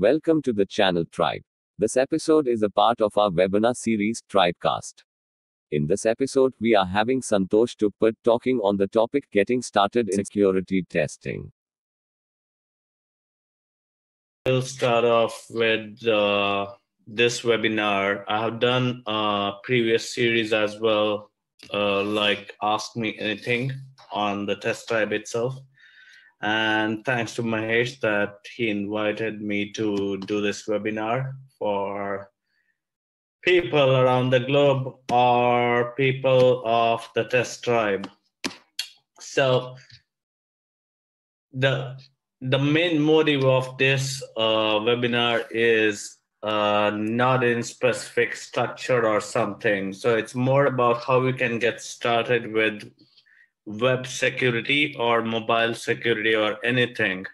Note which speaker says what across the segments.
Speaker 1: Welcome to the channel Tribe. This episode is a part of our webinar series Tribecast. In this episode, we are having Santosh Tuppat talking on the topic Getting Started in Security Testing.
Speaker 2: We'll start off with uh, this webinar. I have done a previous series as well, uh, like Ask Me Anything on the test tribe itself. And thanks to Mahesh that he invited me to do this webinar for people around the globe or people of the test tribe. So the the main motive of this uh, webinar is uh, not in specific structure or something. So it's more about how we can get started with web security or mobile security or anything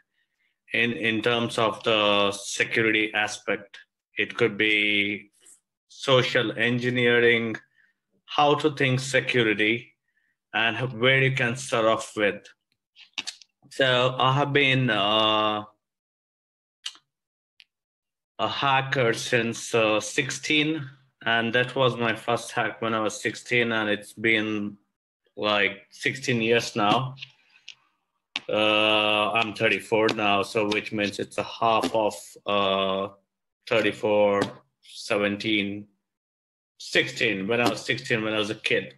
Speaker 2: in, in terms of the security aspect. It could be social engineering, how to think security, and where you can start off with. So I have been uh, a hacker since uh, 16, and that was my first hack when I was 16, and it's been like 16 years now. Uh, I'm 34 now, so which means it's a half of uh, 34, 17, 16 when I was 16 when I was a kid.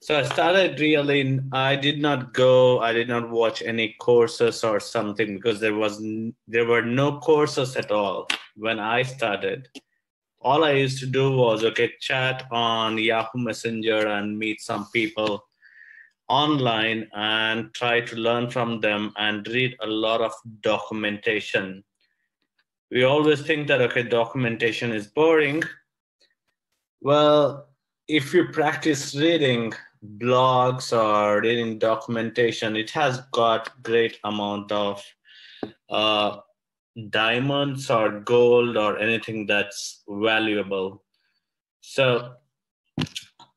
Speaker 2: So I started really. I did not go. I did not watch any courses or something because there was there were no courses at all when I started. All I used to do was okay chat on Yahoo Messenger and meet some people online and try to learn from them and read a lot of documentation. We always think that, okay, documentation is boring. Well, if you practice reading blogs or reading documentation, it has got great amount of uh, diamonds or gold or anything that's valuable. So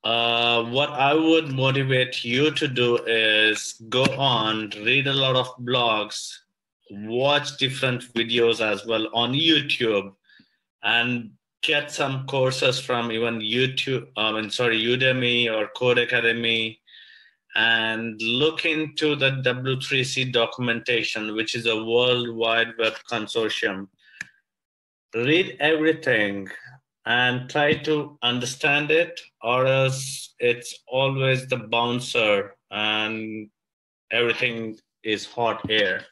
Speaker 2: uh, what I would motivate you to do is go on, read a lot of blogs, watch different videos as well on YouTube, and get some courses from even YouTube, I mean, sorry, Udemy or Code Academy, and look into the W3C documentation, which is a World Wide Web consortium. Read everything and try to understand it or else it's always the bouncer and everything is hot air.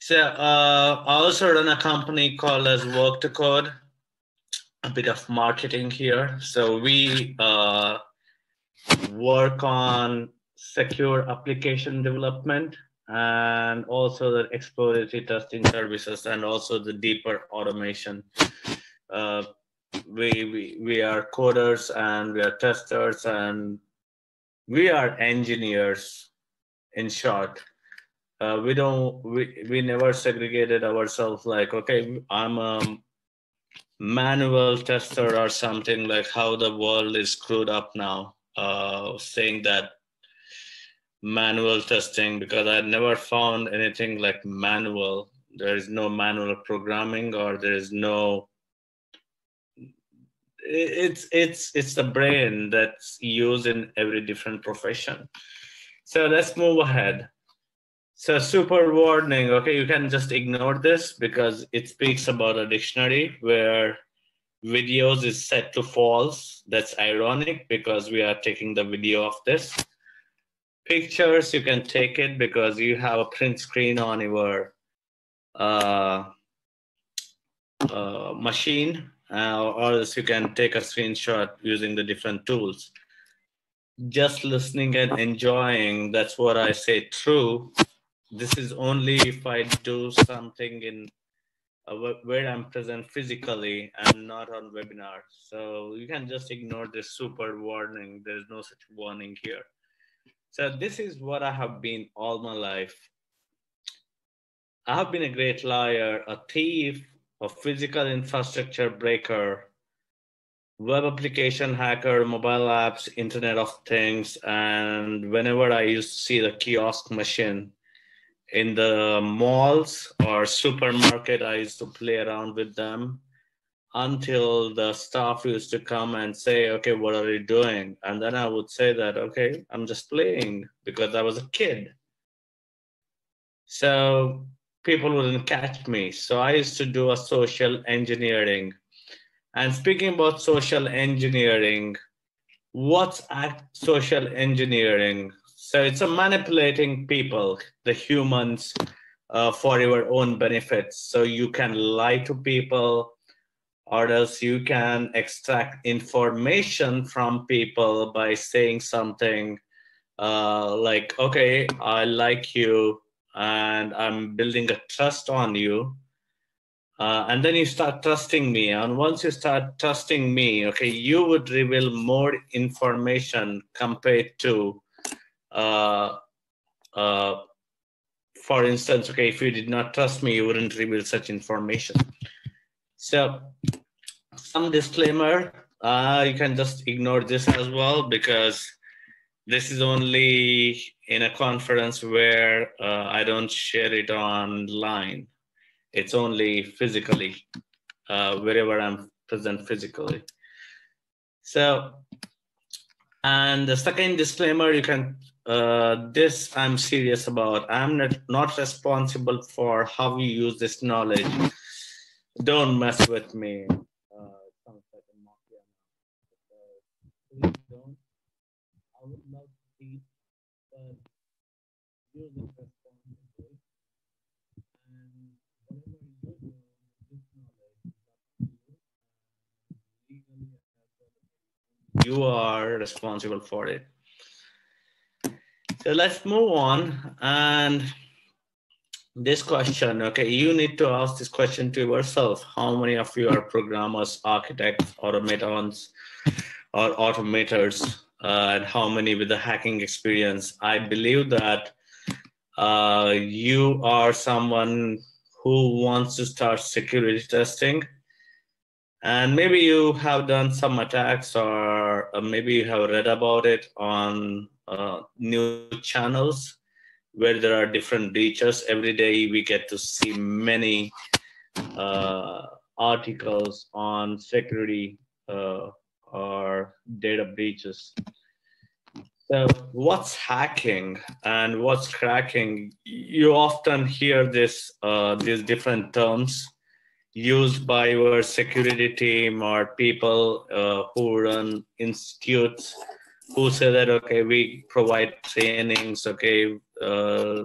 Speaker 2: So uh, i also run a company called as work to code a bit of marketing here. So we uh, work on secure application development and also the exploratory testing services and also the deeper automation uh, we, we we are coders and we are testers and we are engineers in short. Uh, we don't we, we never segregated ourselves like okay i'm a manual tester or something like how the world is screwed up now. Uh, saying that manual testing because i never found anything like manual. There is no manual programming or there is no it's it's it's the brain that's used in every different profession. So let's move ahead. So super warning okay you can just ignore this because it speaks about a dictionary where videos is set to false. That's ironic because we are taking the video of this. Pictures you can take it because you have a print screen on your uh, uh, machine uh, or else you can take a screenshot using the different tools. Just listening and enjoying, that's what I say true. This is only if I do something in uh, where I'm present physically and not on webinar. So you can just ignore this super warning. There's no such warning here. So this is what I have been all my life. I have been a great liar, a thief, a physical infrastructure breaker, web application hacker, mobile apps, Internet of Things, and whenever I used to see the kiosk machine, in the malls or supermarket i used to play around with them until the staff used to come and say okay what are you doing? And then i would say that okay i'm just playing because i was a kid. So people wouldn't catch me. So i used to do a social engineering. And speaking about social engineering what's social engineering? So it's a manipulating people, the humans, uh, for your own benefits. So you can lie to people, or else you can extract information from people by saying something uh, like, okay, I like you and I'm building a trust on you. Uh, and then you start trusting me. And once you start trusting me, okay, you would reveal more information compared to uh, uh, for instance, okay, if you did not trust me, you wouldn't reveal such information. So some disclaimer, uh, you can just ignore this as well because this is only in a conference where uh, I don't share it online. It's only physically, uh, wherever I'm present physically. So, and the second disclaimer, you can uh, this I'm serious about. I'm not, not responsible for how you use this knowledge. Don't mess with me. Uh, please don't. I would love to teach, but it. And whatever you this knowledge you are responsible for it. So let's move on. And this question, okay, you need to ask this question to yourself. How many of you are programmers, architects, automatons, or automators, uh, and how many with the hacking experience? I believe that uh, you are someone who wants to start security testing. And maybe you have done some attacks or uh, maybe you have read about it on uh, new channels where there are different breaches. Every day we get to see many uh, articles on security uh, or data breaches. So what's hacking and what's cracking? You often hear this uh, these different terms used by your security team or people uh, who run institutes who say that okay we provide trainings okay uh,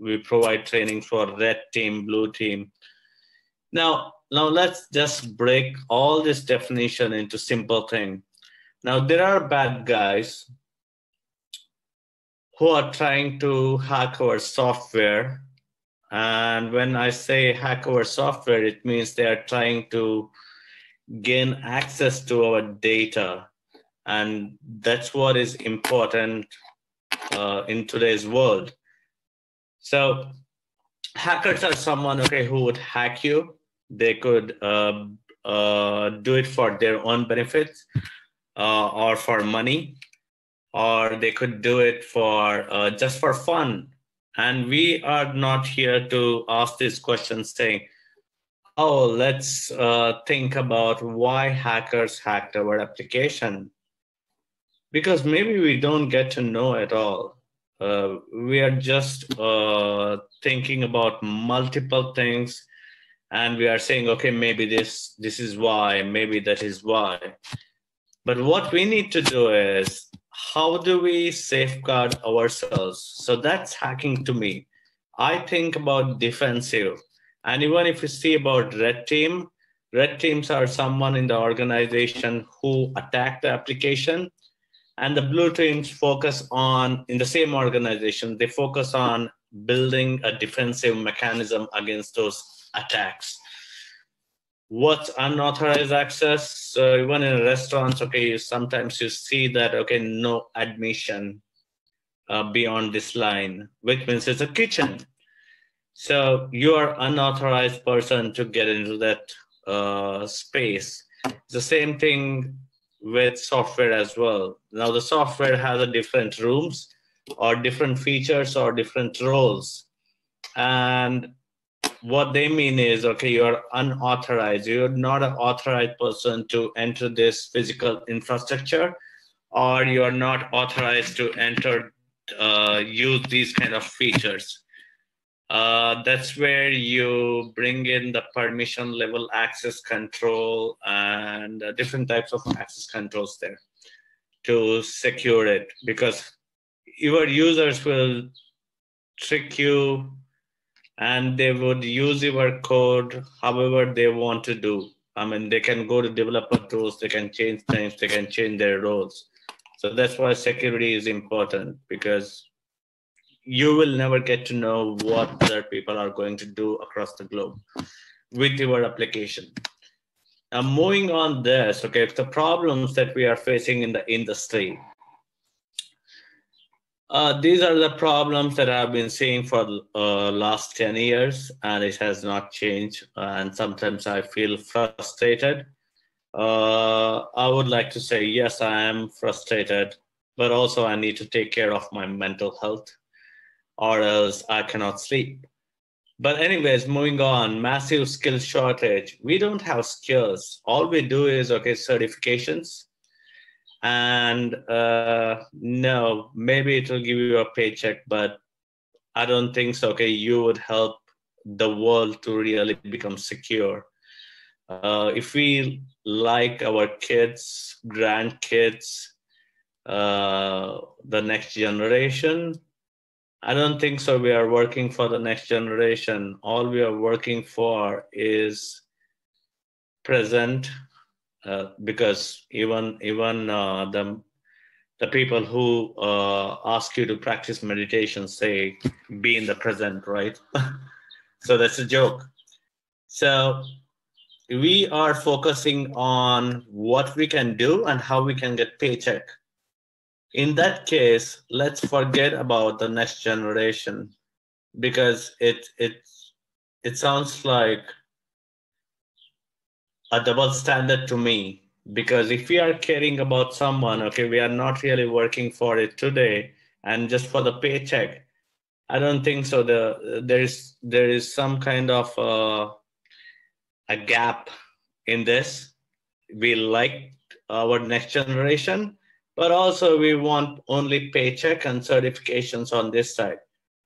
Speaker 2: we provide training for red team blue team now now let's just break all this definition into simple thing now there are bad guys who are trying to hack our software. And when i say hack our software it means they are trying to gain access to our data. And that's what is important uh, in today's world. So hackers are someone okay who would hack you. They could uh, uh, do it for their own benefits uh, or for money or they could do it for uh, just for fun. And we are not here to ask these questions saying oh let's uh, think about why hackers hacked our application. Because maybe we don't get to know at all. Uh, we are just uh, thinking about multiple things and we are saying okay maybe this this is why maybe that is why. But what we need to do is how do we safeguard ourselves? So that's hacking to me. I think about defensive. And even if you see about red team red teams are someone in the organization who attack the application and the blue teams focus on in the same organization they focus on building a defensive mechanism against those attacks what's unauthorized access so even in restaurants okay sometimes you see that okay no admission uh, beyond this line which means it's a kitchen so you are unauthorized person to get into that uh, space the same thing with software as well. Now the software has a different rooms or different features or different roles. and what they mean is okay you're unauthorized. You're not an authorized person to enter this physical infrastructure or you're not authorized to enter uh, use these kind of features. Uh, that's where you bring in the permission level access control and uh, different types of access controls there to secure it because your users will trick you and they would use your code however they want to do. I mean, they can go to developer tools, they can change things, they can change their roles. So that's why security is important because you will never get to know what other people are going to do across the globe with your application. Now, moving on this, okay, the problems that we are facing in the industry. Uh, these are the problems that I've been seeing for uh, last 10 years, and it has not changed. And sometimes I feel frustrated. Uh, I would like to say, yes, I am frustrated, but also I need to take care of my mental health or else I cannot sleep. But anyways, moving on, massive skill shortage. We don't have skills. All we do is, okay, certifications. And uh, no, maybe it will give you a paycheck, but I don't think so. Okay, you would help the world to really become secure. Uh, if we like our kids, grandkids, uh, the next generation, I don't think so. We are working for the next generation. All we are working for is present, uh, because even even uh, the the people who uh, ask you to practice meditation say be in the present, right? so that's a joke. So we are focusing on what we can do and how we can get paycheck in that case, let's forget about the next generation because it it it sounds like a double standard to me. Because if we are caring about someone, okay, we are not really working for it today and just for the paycheck. I don't think so. The there is there is some kind of uh, a gap in this. We like our next generation, but also we want only paycheck and certifications on this side.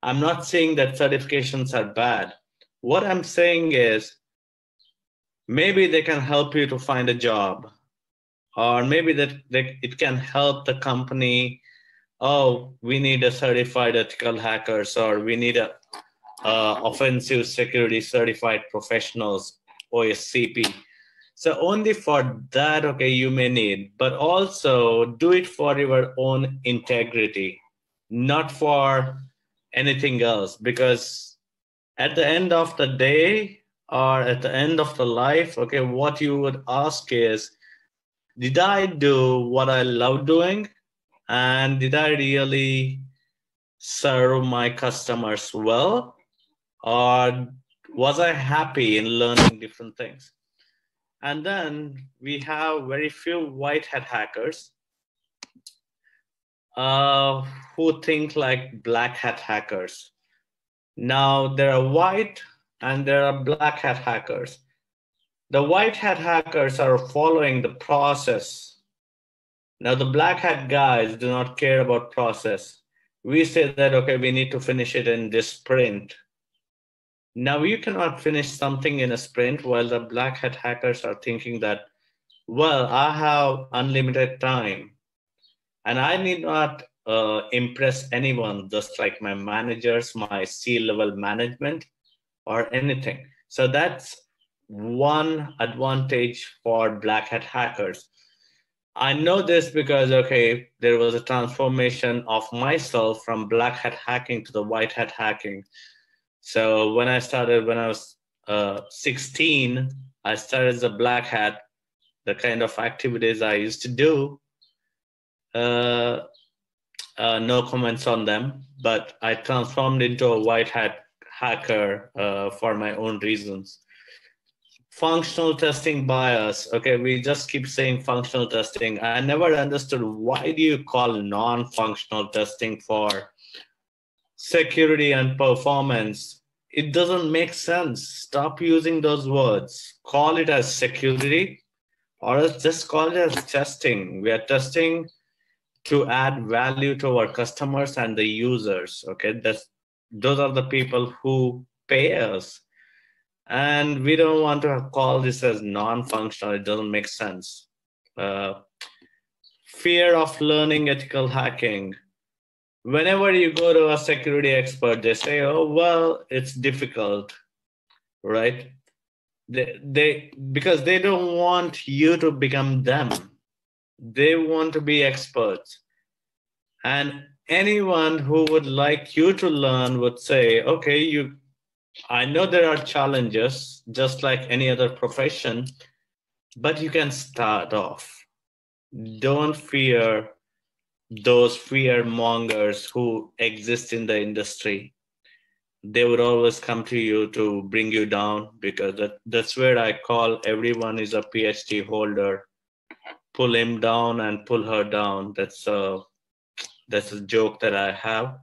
Speaker 2: I'm not saying that certifications are bad. What I'm saying is maybe they can help you to find a job, or maybe that they, it can help the company. Oh, we need a certified ethical hackers, or we need a offensive security certified professionals, OSCP so only for that, okay, you may need, but also do it for your own integrity, not for anything else. Because at the end of the day or at the end of the life, okay, what you would ask is, did I do what I love doing? And did I really serve my customers well? Or was I happy in learning different things? And then we have very few white hat hackers uh, who think like black hat hackers. Now there are white and there are black hat hackers. The white hat hackers are following the process. Now the black hat guys do not care about process. We say that, okay, we need to finish it in this sprint now you cannot finish something in a sprint while the black hat hackers are thinking that, well, I have unlimited time and I need not uh, impress anyone, just like my managers, my C level management, or anything. So that's one advantage for black hat hackers. I know this because, okay, there was a transformation of myself from black hat hacking to the white hat hacking. So when I started, when I was uh, 16, I started as a black hat. The kind of activities I used to do, uh, uh, no comments on them, but I transformed into a white hat hacker uh, for my own reasons. Functional testing bias. Okay, we just keep saying functional testing. I never understood why do you call non-functional testing for security and performance it doesn't make sense. Stop using those words. Call it as security or just call it as testing. We are testing to add value to our customers and the users. Okay, that's those are the people who pay us. And we don't want to call this as non-functional. It doesn't make sense. Uh, fear of learning ethical hacking whenever you go to a security expert, they say, oh, well, it's difficult, right? They, they because they don't want you to become them. They want to be experts. And anyone who would like you to learn would say, okay, you I know there are challenges, just like any other profession, but you can start off. Don't fear those fear mongers who exist in the industry. They would always come to you to bring you down because that, that's where i call everyone is a phd holder. Pull him down and pull her down. That's a that's a joke that i have.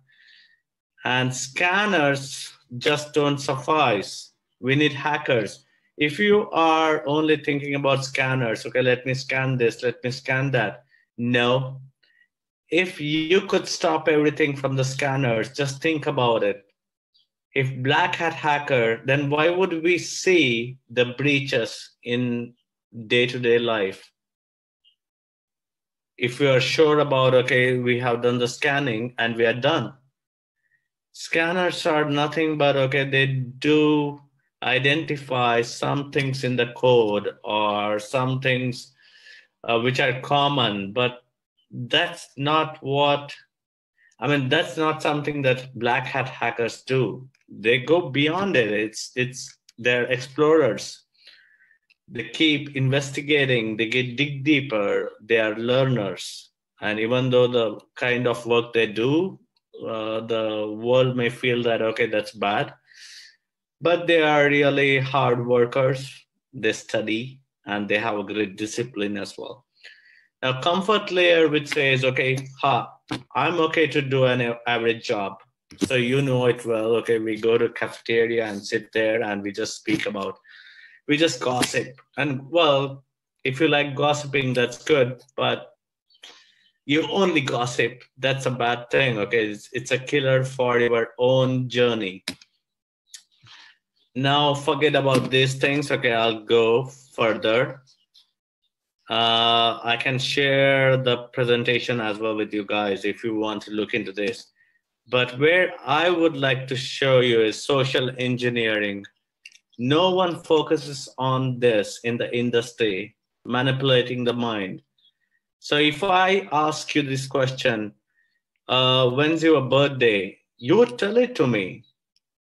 Speaker 2: And scanners just don't suffice. We need hackers. If you are only thinking about scanners okay let me scan this let me scan that. No. If you could stop everything from the scanners, just think about it. If Black Hat hacker, then why would we see the breaches in day to day life? If we are sure about, okay, we have done the scanning and we are done. Scanners are nothing but, okay, they do identify some things in the code or some things uh, which are common, but that's not what I mean, that's not something that black hat hackers do. They go beyond it. It's it's they're explorers. They keep investigating, they get dig deeper, they are learners. And even though the kind of work they do, uh, the world may feel that okay, that's bad. But they are really hard workers. They study and they have a great discipline as well a comfort layer which says, okay, ha, I'm okay to do an average job. So you know it well. Okay, we go to cafeteria and sit there and we just speak about, we just gossip. And well, if you like gossiping, that's good. But you only gossip, that's a bad thing. Okay, it's, it's a killer for your own journey. Now forget about these things. Okay, I'll go further uh, I can share the presentation as well with you guys if you want to look into this. But where I would like to show you is social engineering. No one focuses on this in the industry, manipulating the mind. So if I ask you this question, uh, when's your birthday? You would tell it to me.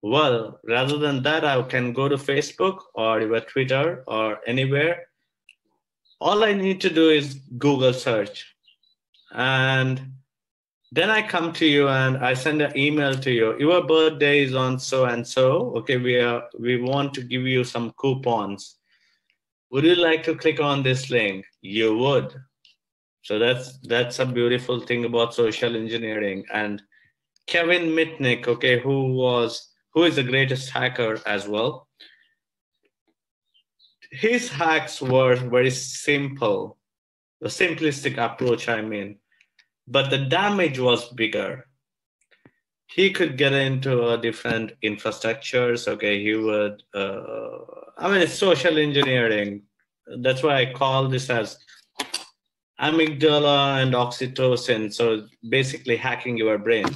Speaker 2: Well, rather than that, I can go to Facebook or your Twitter or anywhere all I need to do is Google search. And then I come to you and I send an email to you. Your birthday is on so and so. Okay, we are we want to give you some coupons. Would you like to click on this link? You would. So that's that's a beautiful thing about social engineering. And Kevin Mitnick, okay, who was who is the greatest hacker as well his hacks were very simple, the simplistic approach, I mean, but the damage was bigger. He could get into uh, different infrastructures. Okay, he would. Uh, I mean, it's social engineering. That's why I call this as amygdala and oxytocin. So basically, hacking your brain.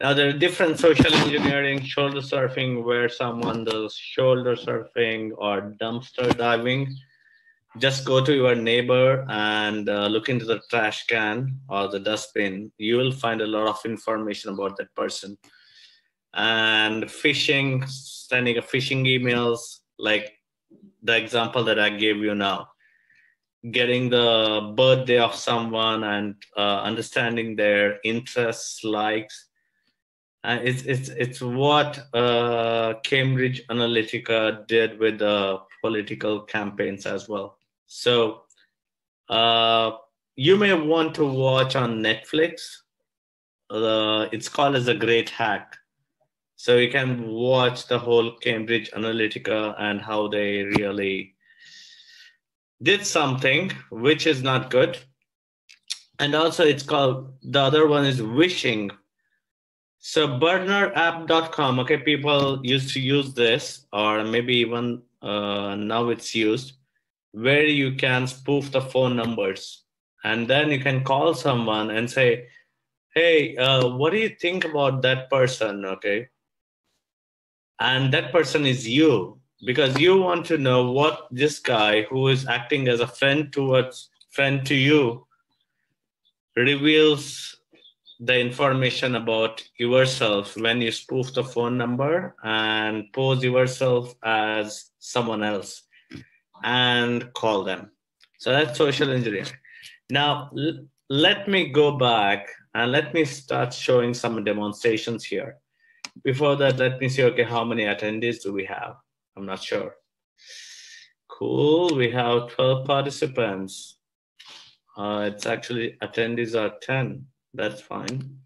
Speaker 2: Now there are different social engineering, shoulder surfing, where someone does shoulder surfing or dumpster diving. Just go to your neighbor and uh, look into the trash can or the dustbin. You will find a lot of information about that person. And phishing, sending a phishing emails, like the example that I gave you now getting the birthday of someone and uh, understanding their interests, likes, uh, it's it's it's what uh, Cambridge Analytica did with the political campaigns as well. So uh, you may want to watch on Netflix. Uh, it's called as a Great Hack. So you can watch the whole Cambridge Analytica and how they really did something which is not good. And also it's called, the other one is wishing. So burnerapp.com, okay, people used to use this, or maybe even uh, now it's used, where you can spoof the phone numbers. And then you can call someone and say, hey, uh, what do you think about that person, okay? And that person is you because you want to know what this guy who is acting as a friend towards friend to you reveals the information about yourself when you spoof the phone number and pose yourself as someone else and call them. So that's social engineering. Now, let me go back and let me start showing some demonstrations here. Before that, let me see, okay, how many attendees do we have? I'm not sure. Cool, we have 12 participants. Uh, it's actually attendees are 10, that's fine.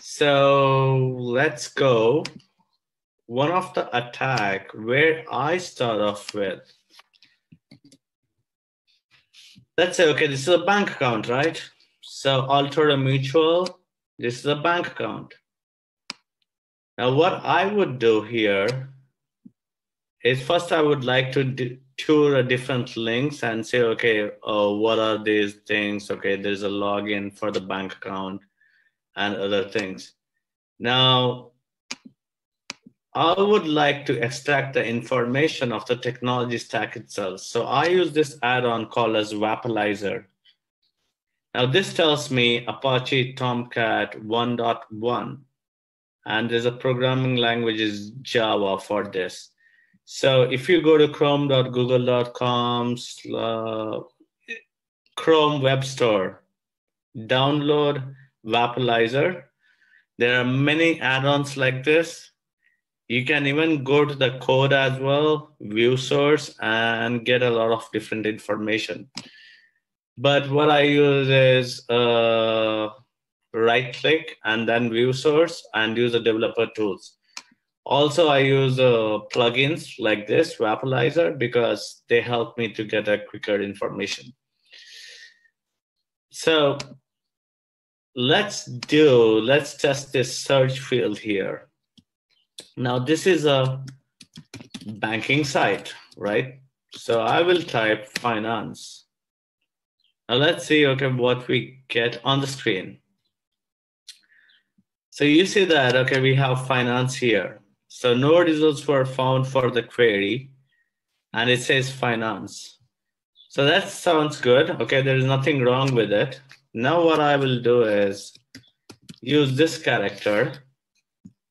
Speaker 2: So let's go. One of the attack where I start off with. Let's say, okay, this is a bank account, right? So Altera Mutual, this is a bank account. Now, what I would do here is first I would like to tour a different links and say, okay, uh, what are these things? Okay, there's a login for the bank account and other things. Now, I would like to extract the information of the technology stack itself. So I use this add-on called as Vapalizer. Now this tells me Apache Tomcat 1.1 and there's a programming language is Java for this. So if you go to chrome.google.com, Chrome Web Store, download Vapalizer. There are many add-ons like this. You can even go to the code as well, view source, and get a lot of different information. But what I use is uh, right click and then view source and use the developer tools. Also, I use uh, plugins like this, Vapalizer, because they help me to get a quicker information. So let's do, let's test this search field here. Now this is a banking site, right? So I will type finance. Now let's see okay, what we get on the screen. So you see that, okay, we have finance here. So no results were found for the query and it says finance. So that sounds good. Okay, there is nothing wrong with it. Now what I will do is use this character.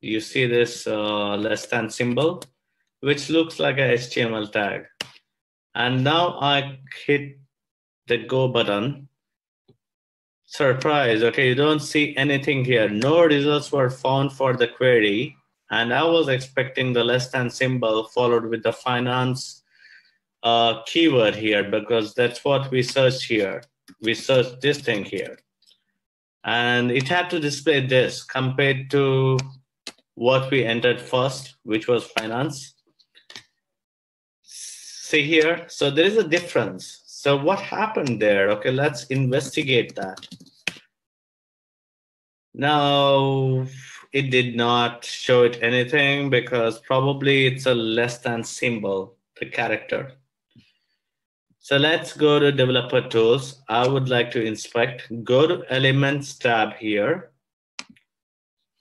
Speaker 2: You see this uh, less than symbol, which looks like a HTML tag. And now I hit the go button. Surprise okay you don't see anything here. No results were found for the query. And i was expecting the less than symbol followed with the finance uh, keyword here because that's what we searched here. We searched this thing here. And it had to display this compared to what we entered first which was finance see here so there is a difference so what happened there? Okay, let's investigate that. Now, it did not show it anything because probably it's a less than symbol, the character. So let's go to developer tools. I would like to inspect, go to elements tab here.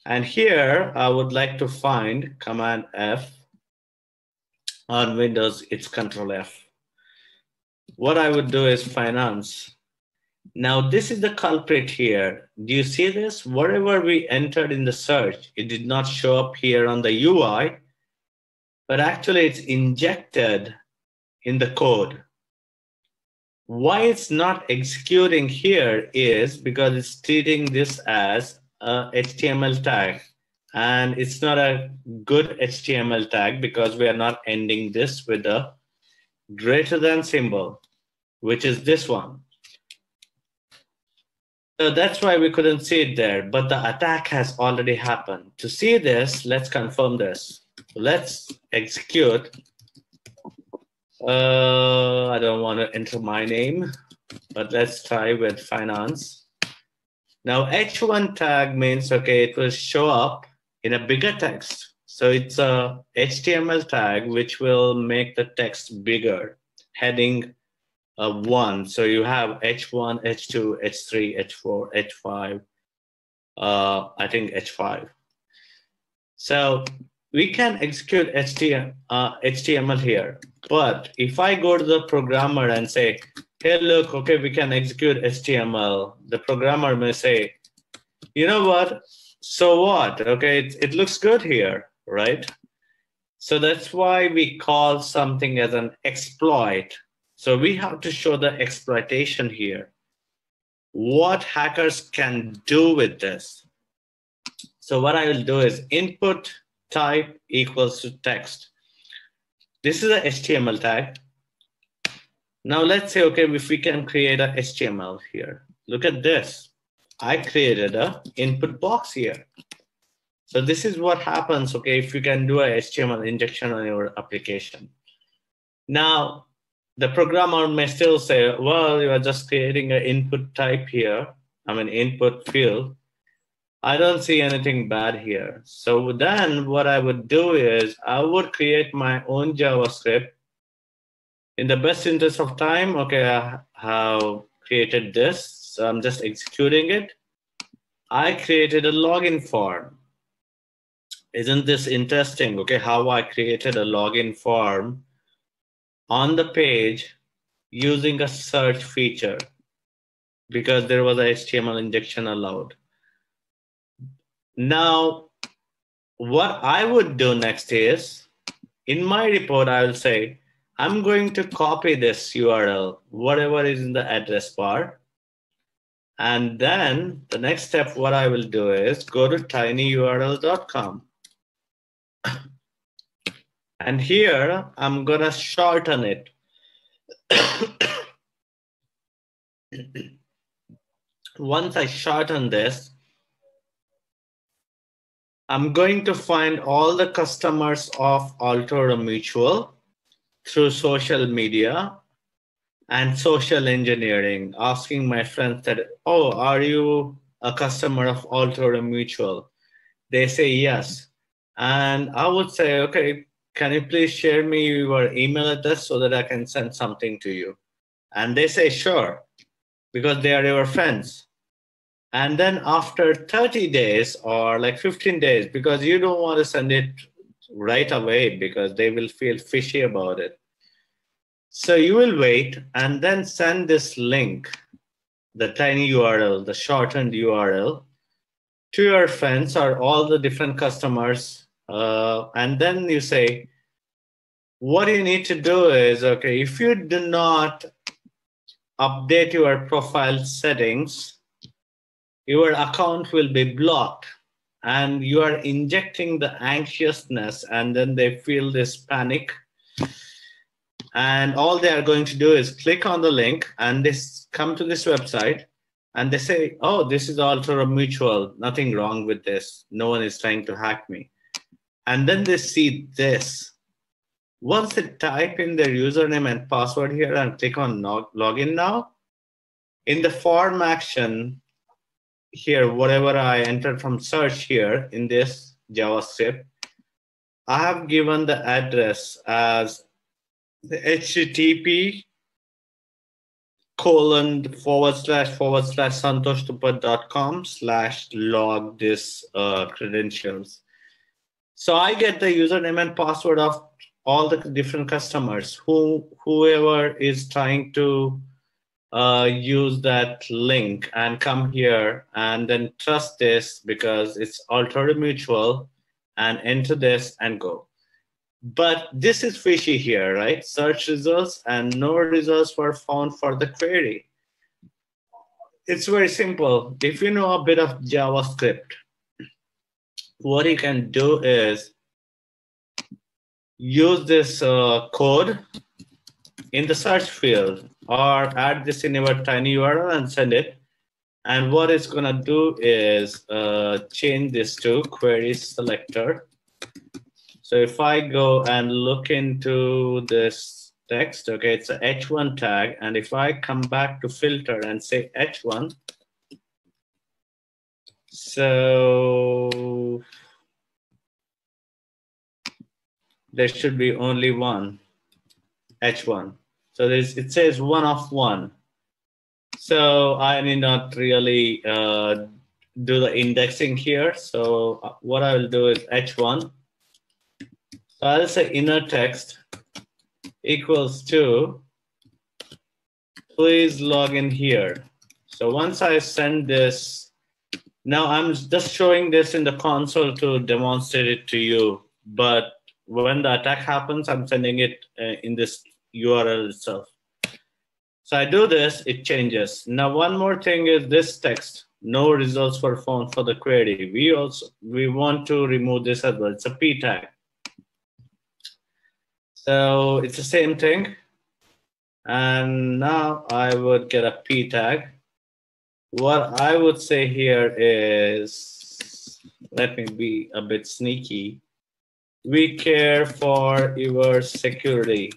Speaker 2: And here I would like to find command F. On Windows, it's control F what I would do is finance. Now, this is the culprit here. Do you see this? Whatever we entered in the search, it did not show up here on the UI, but actually it's injected in the code. Why it's not executing here is because it's treating this as a HTML tag. And it's not a good HTML tag because we are not ending this with a greater than symbol, which is this one. So that's why we couldn't see it there, but the attack has already happened. To see this, let's confirm this. Let's execute. Uh, I don't want to enter my name, but let's try with finance. Now H1 tag means, okay, it will show up in a bigger text. So it's a HTML tag, which will make the text bigger, heading uh, one. So you have H1, H2, H3, H4, H5. Uh, I think H5. So we can execute HTML, uh, HTML here. But if I go to the programmer and say, hey, look, okay, we can execute HTML, the programmer may say, you know what? So what? Okay, it, it looks good here, right? So that's why we call something as an exploit so we have to show the exploitation here. What hackers can do with this. So what I will do is input type equals to text. This is a HTML tag. Now let's say, okay, if we can create a HTML here. Look at this. I created a input box here. So this is what happens, okay, if you can do a HTML injection on your application. Now, the programmer may still say, well, you are just creating an input type here, I mean, input field. I don't see anything bad here. So then what I would do is I would create my own JavaScript. In the best interest of time, okay, I have created this. So I'm just executing it. I created a login form. Isn't this interesting? Okay, how I created a login form on the page using a search feature because there was a HTML injection allowed. Now, what I would do next is in my report, I will say, I'm going to copy this URL, whatever is in the address bar. And then the next step, what I will do is go to tinyurl.com. And here I'm gonna shorten it. Once I shorten this, I'm going to find all the customers of Altoro Mutual through social media and social engineering, asking my friends that, oh, are you a customer of Altoro Mutual? They say yes. And I would say, okay, can you please share me your email address so that I can send something to you? And they say, sure, because they are your friends. And then after 30 days or like 15 days, because you don't want to send it right away because they will feel fishy about it. So you will wait and then send this link, the tiny URL, the shortened URL, to your friends or all the different customers uh, and then you say, what you need to do is, okay, if you do not update your profile settings, your account will be blocked and you are injecting the anxiousness and then they feel this panic. And all they are going to do is click on the link and they come to this website and they say oh this is Altoro Mutual. Nothing wrong with this. No one is trying to hack me. And then they see this. Once they type in their username and password here and click on log- login now, in the form action here, whatever I entered from search here in this JavaScript, I have given the address as the HTTP colon forward slash forward slash santoshtupad.com slash log this uh, credentials. So I get the username and password of all the different customers who whoever is trying to uh, use that link and come here and then trust this because it's Altoro Mutual and enter this and go. But this is fishy here, right? Search results and no results were found for the query. It's very simple. If you know a bit of JavaScript, what you can do is use this uh, code in the search field or add this in your tiny URL and send it. And what it's to do is uh, change this to query selector. So if I go and look into this text, okay, it's a H1 tag. And if I come back to filter and say H1, so there should be only one H1. So there's, it says one of one. So I need not really uh, do the indexing here. So uh, what I will do is H1. So I'll say inner text equals to, please log in here. So once I send this, now I'm just showing this in the console to demonstrate it to you. But when the attack happens, I'm sending it uh, in this URL itself. So I do this, it changes. Now, one more thing is this text, no results were found for the query. We also, we want to remove this as well. It's a p tag. So it's the same thing. And now I would get a p tag. What I would say here is, let me be a bit sneaky. We care for your security.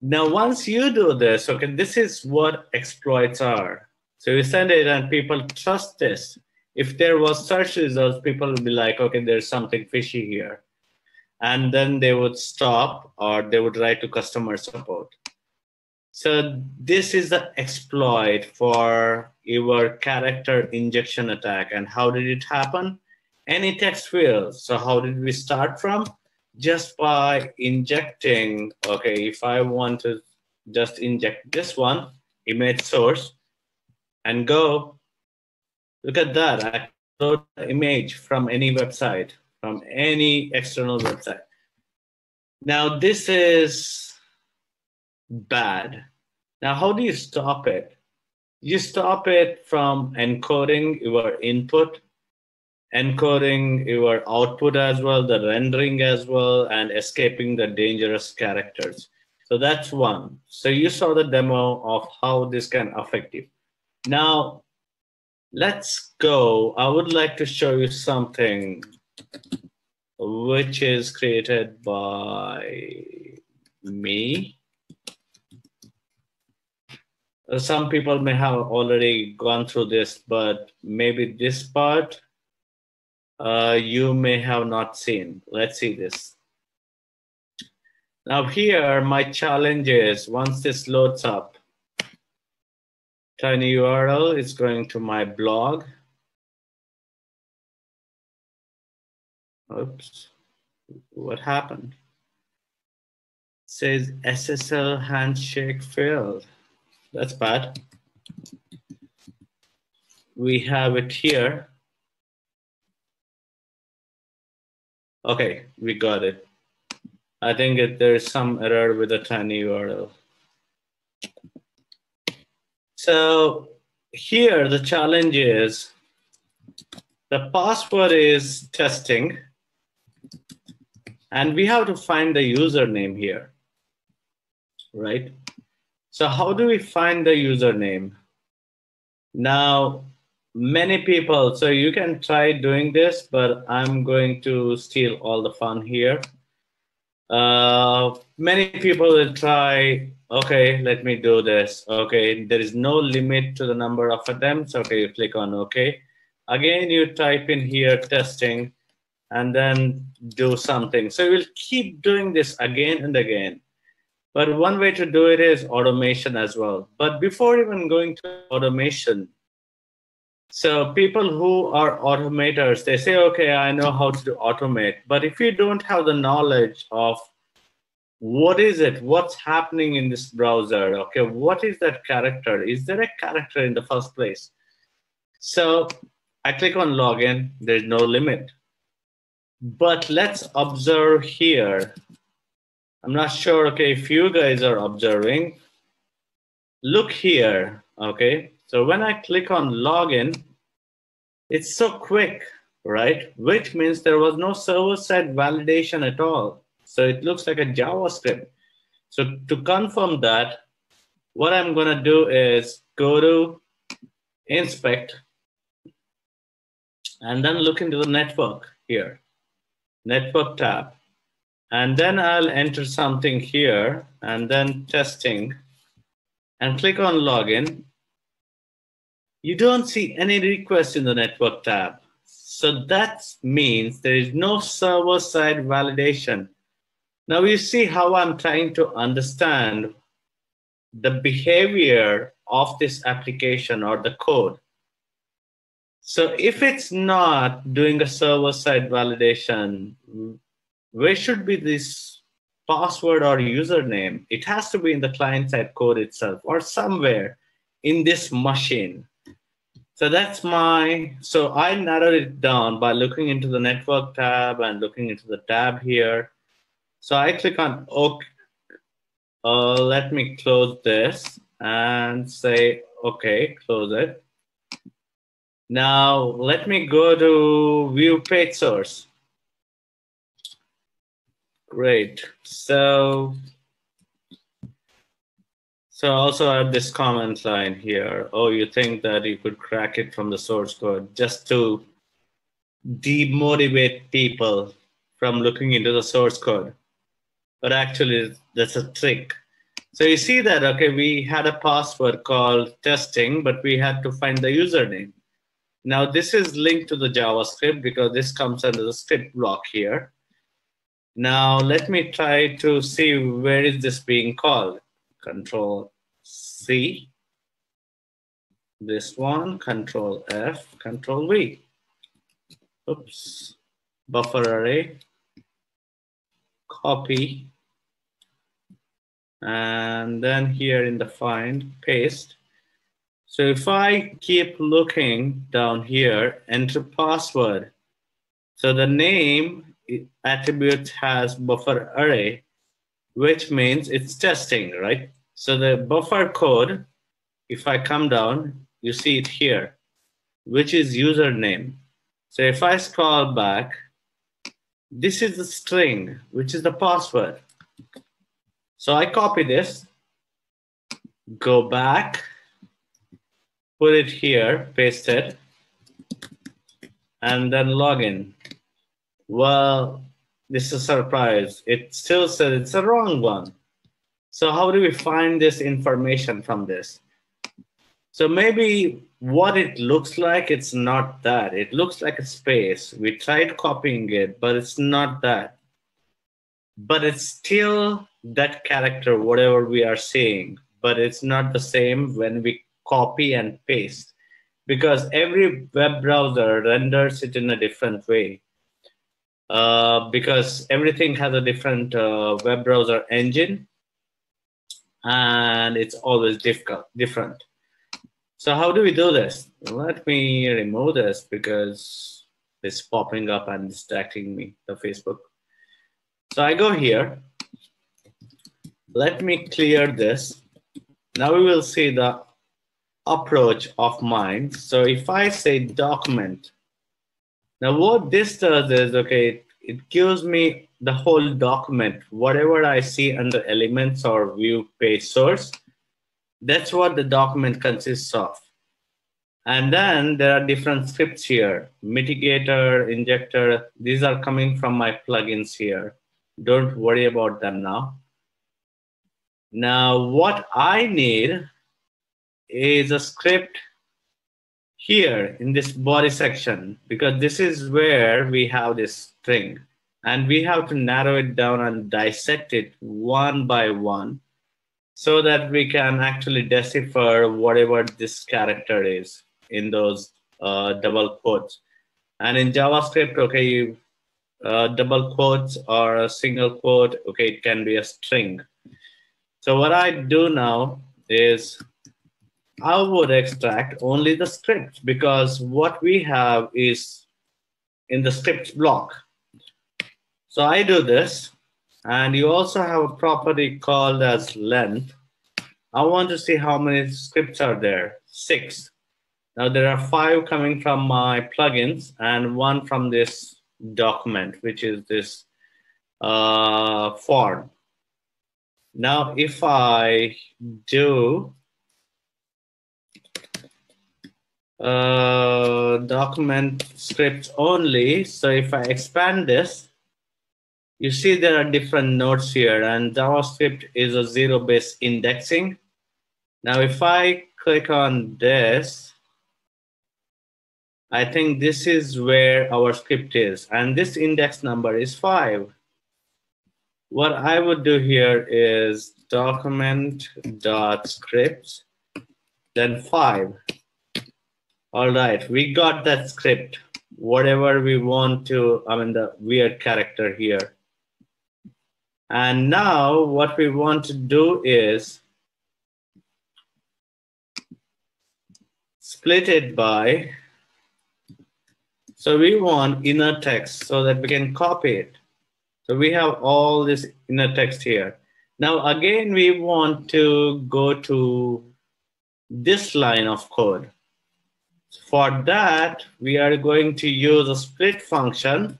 Speaker 2: Now, once you do this, okay, this is what exploits are. So you send it and people trust this. If there was search results, people would be like, okay, there's something fishy here. And then they would stop or they would write to customer support. So this is the exploit for your character injection attack. And how did it happen? Any text field. So how did we start from? Just by injecting, okay, if I want to just inject this one, image source, and go, look at that. I load the image from any website, from any external website. Now, this is bad. Now, how do you stop it? You stop it from encoding your input encoding your output as well, the rendering as well, and escaping the dangerous characters. So that's one. So you saw the demo of how this can affect you. Now, let's go. I would like to show you something which is created by me. Some people may have already gone through this, but maybe this part uh, you may have not seen. Let's see this. Now here, my challenge is once this loads up, tiny URL is going to my blog. Oops, what happened? It says SSL handshake failed. That's bad. We have it here. Okay, we got it. I think it, there's some error with the tiny URL. So here the challenge is the password is testing and we have to find the username here, right? So how do we find the username? Now, many people. So you can try doing this but i'm going to steal all the fun here. Uh, many people will try okay let me do this. Okay there is no limit to the number of attempts okay you click on okay. Again you type in here testing and then do something. So we'll keep doing this again and again. But one way to do it is automation as well. But before even going to automation so people who are automators, they say, okay, I know how to automate. But if you don't have the knowledge of what is it, what's happening in this browser, okay, what is that character? Is there a character in the first place? So I click on login, there's no limit. But let's observe here. I'm not sure, okay, if you guys are observing, look here, okay? So when I click on login, it's so quick, right? Which means there was no server-side validation at all. So it looks like a JavaScript. So to confirm that, what I'm gonna do is go to inspect and then look into the network here, network tab. And then I'll enter something here and then testing and click on login. You don't see any requests in the network tab. So that means there is no server side validation. Now you see how I'm trying to understand the behavior of this application or the code. So if it's not doing a server side validation, where should be this password or username? It has to be in the client side code itself or somewhere in this machine. So that's my, so I narrowed it down by looking into the network tab and looking into the tab here. So I click on, OK, uh, let me close this and say, okay, close it. Now let me go to view page source. Great. So, so also I have this comment line here. Oh, you think that you could crack it from the source code just to demotivate people from looking into the source code. But actually, that's a trick. So you see that, okay, we had a password called testing, but we had to find the username. Now this is linked to the JavaScript because this comes under the script block here. Now let me try to see where is this being called. Control C, this one, Control F, Control V. Oops, buffer array, copy, and then here in the find, paste. So if I keep looking down here, enter password. So the name attribute has buffer array, which means it's testing, right? So the buffer code, if I come down, you see it here, which is username. So if I scroll back, this is the string, which is the password. So I copy this, go back, put it here, paste it, and then log in. Well, this is a surprise. It still says it's a wrong one. So how do we find this information from this? So maybe what it looks like, it's not that. It looks like a space. We tried copying it, but it's not that. But it's still that character, whatever we are seeing, but it's not the same when we copy and paste because every web browser renders it in a different way. Uh, because everything has a different uh, web browser engine and it's always difficult, different. So how do we do this? Let me remove this because it's popping up and distracting me, the Facebook. So I go here let me clear this. Now we will see the approach of mine. So if I say document, now what this does is, okay, it gives me the whole document, whatever I see under elements or view page source, that's what the document consists of. And then there are different scripts here, mitigator, injector, these are coming from my plugins here. Don't worry about them now. Now, what I need is a script here in this body section, because this is where we have this string. And we have to narrow it down and dissect it one by one so that we can actually decipher whatever this character is in those uh, double quotes. And in JavaScript, okay, you, uh, double quotes or a single quote, okay, it can be a string. So what I do now is I would extract only the scripts because what we have is in the scripts block. So I do this and you also have a property called as length. I want to see how many scripts are there, six. Now there are five coming from my plugins and one from this document, which is this uh, form. Now, if I do uh, document scripts only. So if I expand this, you see there are different nodes here and JavaScript is a zero-based indexing. Now, if I click on this, I think this is where our script is, and this index number is five. What I would do here is document dot scripts, then five. All right, we got that script, whatever we want to, I mean, the weird character here. And now what we want to do is split it by, so we want inner text so that we can copy it. So we have all this inner text here. Now, again, we want to go to this line of code. For that, we are going to use a split function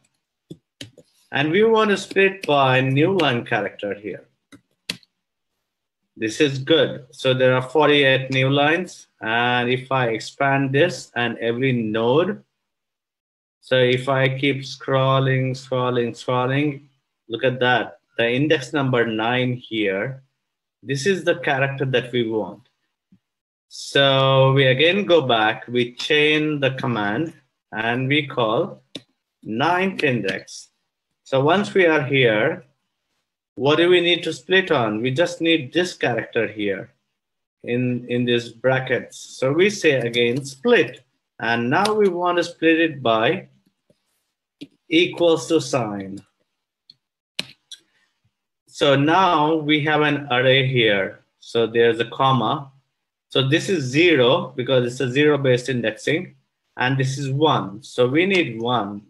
Speaker 2: and we want to split by new line character here. This is good. So there are 48 new lines. And if I expand this and every node, so if I keep scrolling, scrolling, scrolling, look at that. The index number nine here, this is the character that we want. So we again go back, we chain the command and we call ninth index. So once we are here, what do we need to split on? We just need this character here in, in these brackets. So we say again, split. And now we want to split it by equals to sign. So now we have an array here. So there's a comma. So this is zero because it's a zero based indexing. And this is one. So we need one.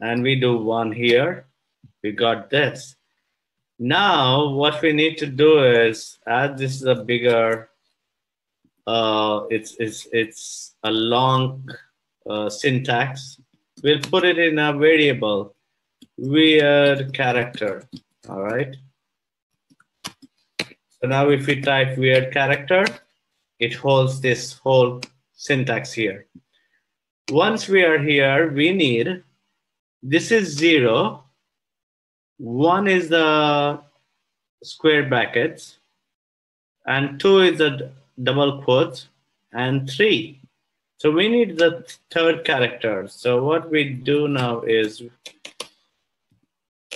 Speaker 2: And we do one here. We got this. Now, what we need to do is, as this is a bigger, uh, it's, it's, it's a long uh, syntax, we'll put it in a variable, weird character, all right? So now if we type weird character, it holds this whole syntax here. Once we are here, we need, this is zero, one is the square brackets, and two is the double quotes, and three. So we need the third character. So what we do now is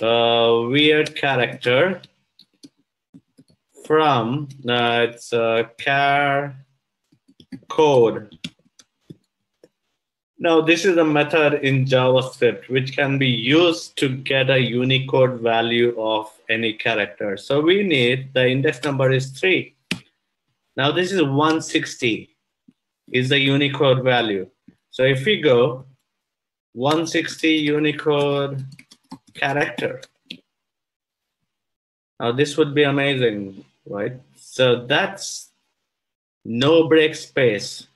Speaker 2: uh, weird character from uh, it's a char code now, this is a method in JavaScript which can be used to get a Unicode value of any character. So we need the index number is three. Now this is 160 is the Unicode value. So if we go 160 Unicode character, now this would be amazing, right? So that's no break space.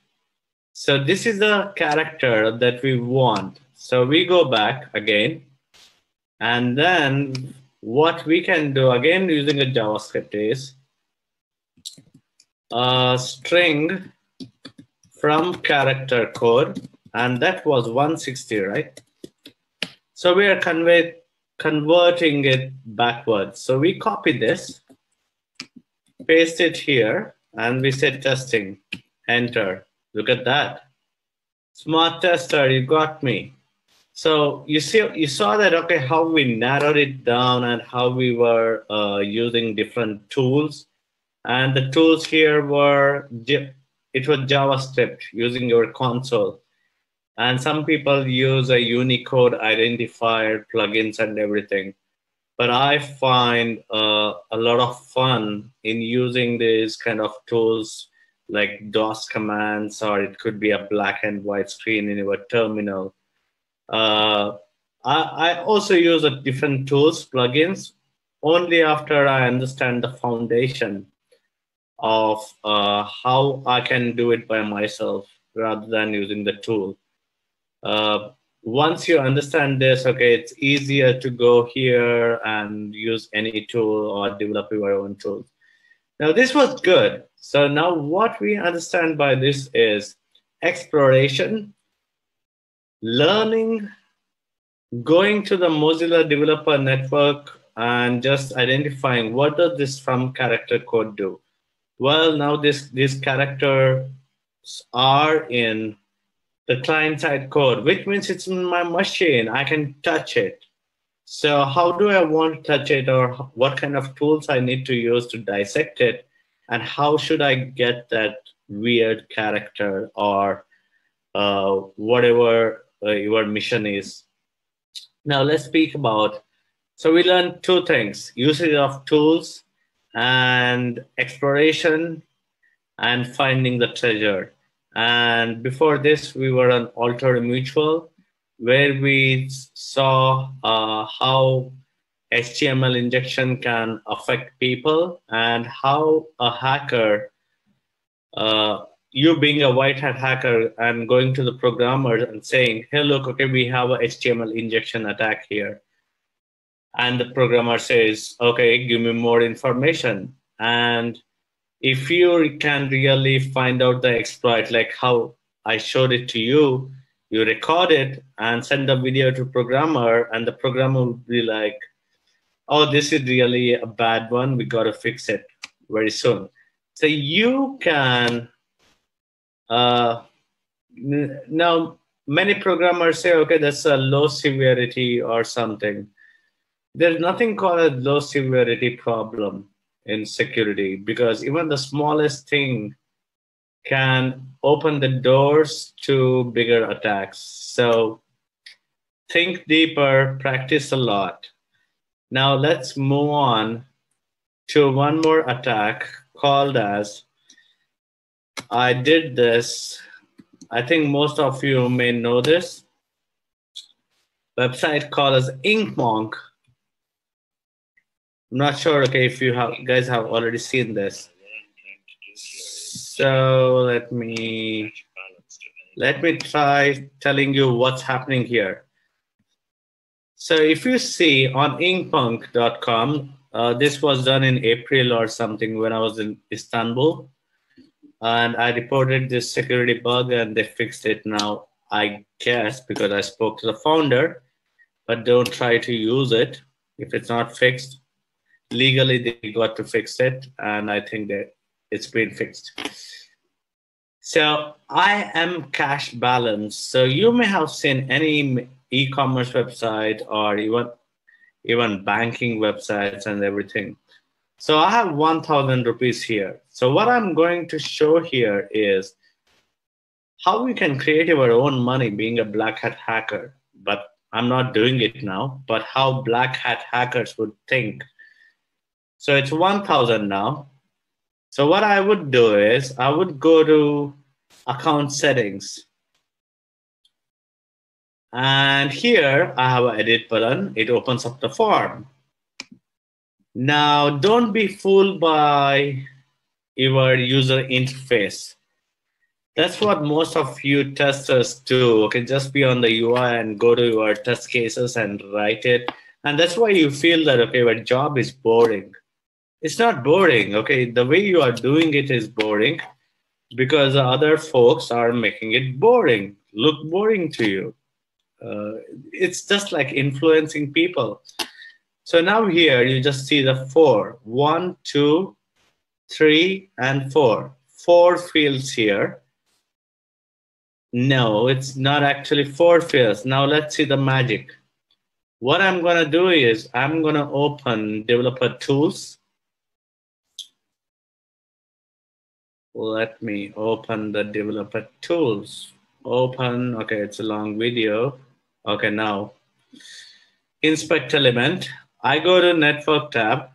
Speaker 2: So this is the character that we want. So we go back again. And then what we can do again using a JavaScript is a string from character code. And that was 160, right? So we are converting it backwards. So we copy this, paste it here, and we say testing, enter. Look at that. Smart tester, you got me. So you see, you saw that, okay, how we narrowed it down and how we were uh, using different tools. And the tools here were, it was JavaScript using your console. And some people use a Unicode identifier plugins and everything. But I find uh, a lot of fun in using these kind of tools like DOS commands, or it could be a black and white screen in your terminal. Uh, I, I also use a different tools, plugins, only after I understand the foundation of uh, how I can do it by myself rather than using the tool. Once you understand this, okay, it's easier to go here and use any tool or develop your own tools. Now this was good. So now what we understand by this is exploration, learning, going to the Mozilla Developer Network and just identifying what does this from character code do? Well, now this these characters are in the client side code, which means it's in my machine. I can touch it. So how do I want to touch it or what kind of tools I need to use to dissect it? And how should I get that weird character or uh, whatever uh, your mission is? Now let's speak about, so we learned two things, usage of tools and exploration and finding the treasure. And before this, we were on Altoro Mutual, where we saw uh, how HTML injection can affect people and how a hacker, uh, you being a white hat hacker and going to the programmer and saying, hey, look, okay, we have a HTML injection attack here. And the programmer says, okay, give me more information. And if you can really find out the exploit, like how I showed it to you, you record it and send the video to programmer and the programmer will be like, oh, this is really a bad one. We got to fix it very soon. So you can, uh, now many programmers say, okay, that's a low severity or something. There's nothing called a low severity problem in security because even the smallest thing can open the doors to bigger attacks. So think deeper, practice a lot. Now let's move on to one more attack called as I did this. I think most of you may know this website called as InkMonk I'm not sure, okay, if you have guys have already seen this. So let me let me try telling you what's happening here. So if you see on inkmonk.com, uh, this was done in April or something when I was in Istanbul. And I reported this security bug and they fixed it now, I guess, because I spoke to the founder, but don't try to use it if it's not fixed legally they got to fix it and i think that it's been fixed. So i am cash balance. So you may have seen any e-commerce website or even even banking websites and everything. So i have 1000 rupees here. So what i'm going to show here is how we can create our own money being a black hat hacker. But i'm not doing it now. But how black hat hackers would think so it's 1000 now. So what I would do is I would go to account settings. And here I have an edit button. It opens up the form. Now, don't be fooled by your user interface. That's what most of you testers do. Okay, just be on the UI and go to your test cases and write it. And that's why you feel that, okay, your job is boring it's not boring okay? The way you are doing it is boring because other folks are making it boring look boring to you. Uh, it's just like influencing people. So now here you just see the four. One two three and four. Four fields here. No it's not actually four fields. Now let's see the magic. What i'm going to do is i'm going to open developer tools let me open the developer tools. Open, okay, it's a long video. Okay, now inspect element. I go to network tab.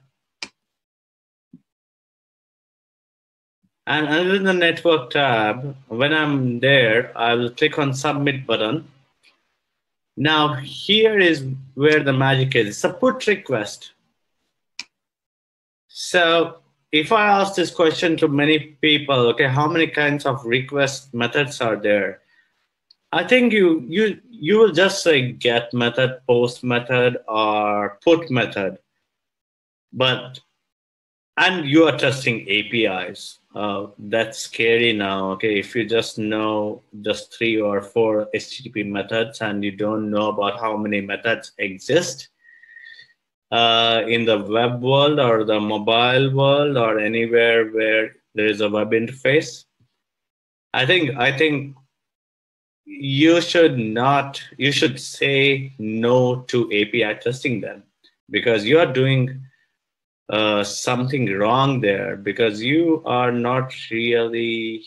Speaker 2: And under the network tab, when I'm there, I will click on submit button. Now here is where the magic is. It's a put request. So if I ask this question to many people, okay, how many kinds of request methods are there? I think you you you will just say get method, post method, or put method. But and you are testing APIs. Uh, that's scary now. Okay, if you just know just three or four HTTP methods and you don't know about how many methods exist uh, in the web world or the mobile world or anywhere where there is a web interface, I think I think you should not you should say no to API testing them because you are doing uh, something wrong there because you are not really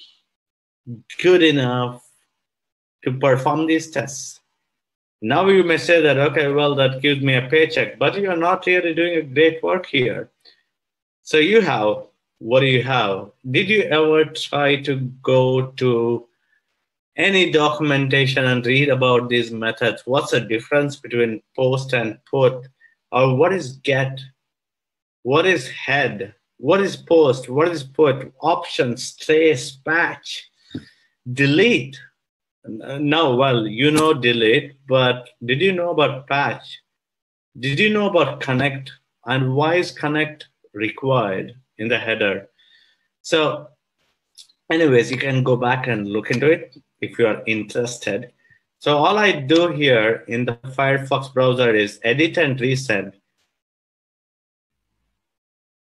Speaker 2: good enough to perform these tests. Now you may say that, okay, well, that gives me a paycheck, but you're not really doing a great work here. So you have, what do you have? Did you ever try to go to any documentation and read about these methods? What's the difference between post and put? Or what is get? what is head, what is post, what is put, options, trace, patch, delete. Now, well, you know delete, but did you know about patch? Did you know about connect? And why is connect required in the header? So, anyways, you can go back and look into it if you are interested. So all I do here in the Firefox browser is edit and resend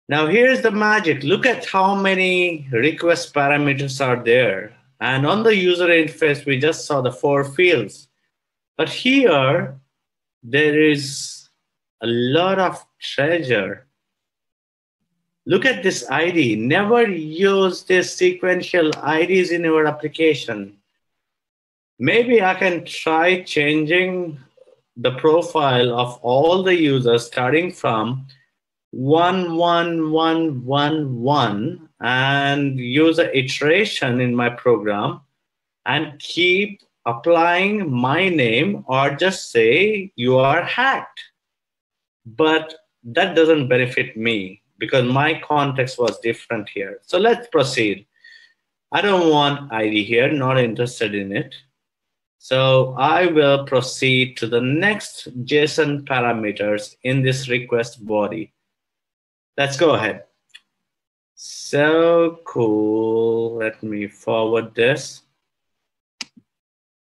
Speaker 2: now here's the magic. Look at how many request parameters are there. And on uh-huh. the user interface, we just saw the four fields. But here, there is a lot of treasure. Look at this ID. Never use this sequential IDs in your application. Maybe I can try changing the profile of all the users starting from one, one, one, one, one, and use an iteration in my program and keep applying my name or just say you are hacked. But that doesn't benefit me because my context was different here. So let's proceed. I don't want ID here, not interested in it. So I will proceed to the next JSON parameters in this request body. Let's go ahead. So cool. Let me forward this.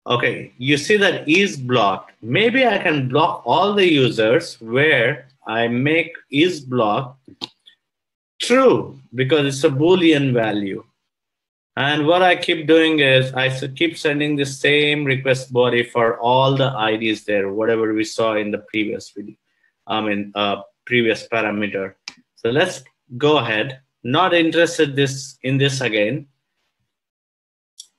Speaker 2: Okay, you see that is blocked. Maybe I can block all the users where I make is blocked true because it's a Boolean value. And what I keep doing is I keep sending the same request body for all the IDs there, whatever we saw in the previous video, I mean, uh, previous parameter. So let's go ahead. Not interested this in this again.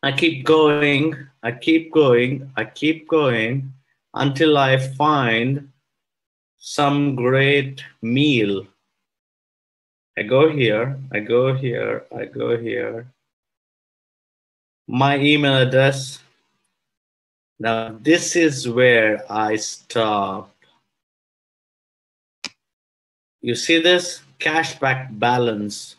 Speaker 2: I keep going, I keep going, I keep going until I find some great meal. I go here, I go here, I go here. My email address. Now, this is where I stop. You see this? Cashback balance.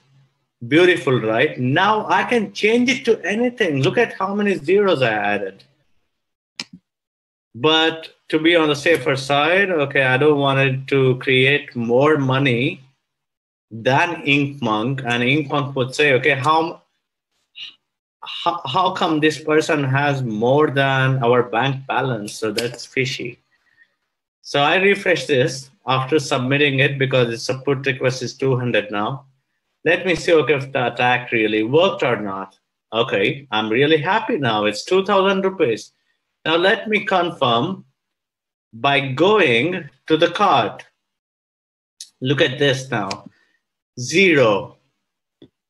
Speaker 2: Beautiful, right? Now I can change it to anything. Look at how many zeros I added. But to be on the safer side, okay, I don't want it to create more money than InkMonk. And InkMonk would say, okay, how, how, how come this person has more than our bank balance? So that's fishy. So I refresh this after submitting it because the support request is 200 now. Let me see okay, if the attack really worked or not. Okay, I'm really happy now. It's 2000 rupees. Now let me confirm by going to the card. Look at this now. Zero.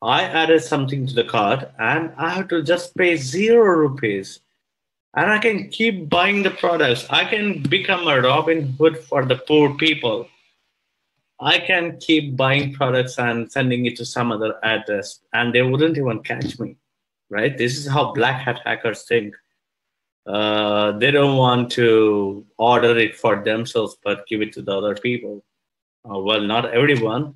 Speaker 2: I added something to the card and I have to just pay zero rupees and I can keep buying the products. I can become a Robin Hood for the poor people. I can keep buying products and sending it to some other address, and they wouldn't even catch me, right? This is how black hat hackers think. Uh, they don't want to order it for themselves, but give it to the other people. Uh, well, not everyone.